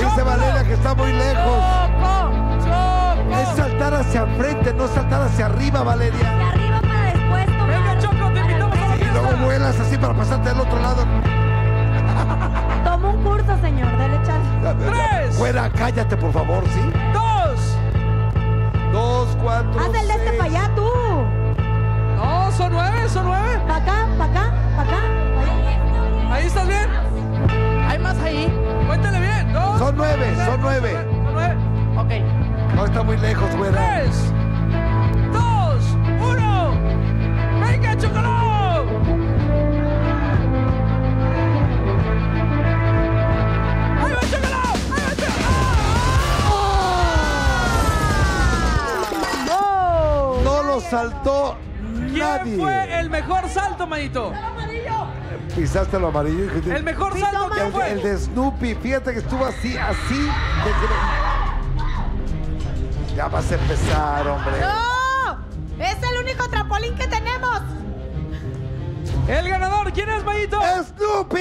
[SPEAKER 2] Dice Valeria que está muy lejos.
[SPEAKER 14] ¡Choco! ¡Choco!
[SPEAKER 2] Es saltar hacia enfrente, no saltar hacia arriba, Valeria.
[SPEAKER 12] De arriba para después tomar.
[SPEAKER 14] Venga, Choco, te invitamos a la
[SPEAKER 2] Y luego vuelas así para pasarte al otro lado.
[SPEAKER 12] Toma un curso, señor. Dele chance.
[SPEAKER 14] Tres.
[SPEAKER 2] Fuera, cállate, por favor, ¿sí?
[SPEAKER 14] Dos.
[SPEAKER 2] Dos, cuatro,
[SPEAKER 12] Haz el de este
[SPEAKER 2] seis.
[SPEAKER 14] Son nueve, son nueve.
[SPEAKER 12] Para acá, para acá, para acá.
[SPEAKER 14] Ahí estás bien.
[SPEAKER 15] ¿Hay más ahí?
[SPEAKER 14] Cuéntale bien. Dos.
[SPEAKER 2] Son nueve,
[SPEAKER 14] tres,
[SPEAKER 2] son nueve.
[SPEAKER 14] Son nueve.
[SPEAKER 15] Ok.
[SPEAKER 2] No está muy lejos, güera.
[SPEAKER 14] Tres. Dos. Uno. Venga, Chocolate. Ahí va Chocolate. Ahí va Chocolate.
[SPEAKER 2] No lo saltó
[SPEAKER 14] ¿Quién
[SPEAKER 2] nadie.
[SPEAKER 14] fue el mejor salto, manito?
[SPEAKER 2] Pisaste lo amarillo.
[SPEAKER 14] El mejor salto, ¿quién
[SPEAKER 2] El,
[SPEAKER 14] fue?
[SPEAKER 2] el de Snoopy, fíjate que estuvo así, así. de que- Ya vas a empezar, hombre.
[SPEAKER 15] ¡No! ¡Es el único trampolín que tenemos!
[SPEAKER 14] El ganador, ¿quién es, manito?
[SPEAKER 2] ¡Snoopy!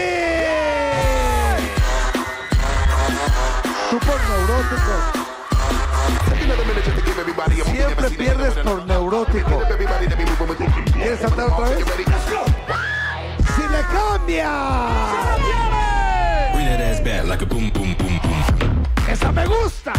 [SPEAKER 2] Tú por neurótico. Siempre pierdes por neurótico. ¿Quieres saltar otra vez? ¡Si le cambia!
[SPEAKER 28] Boom.
[SPEAKER 2] ¡Esa me gusta!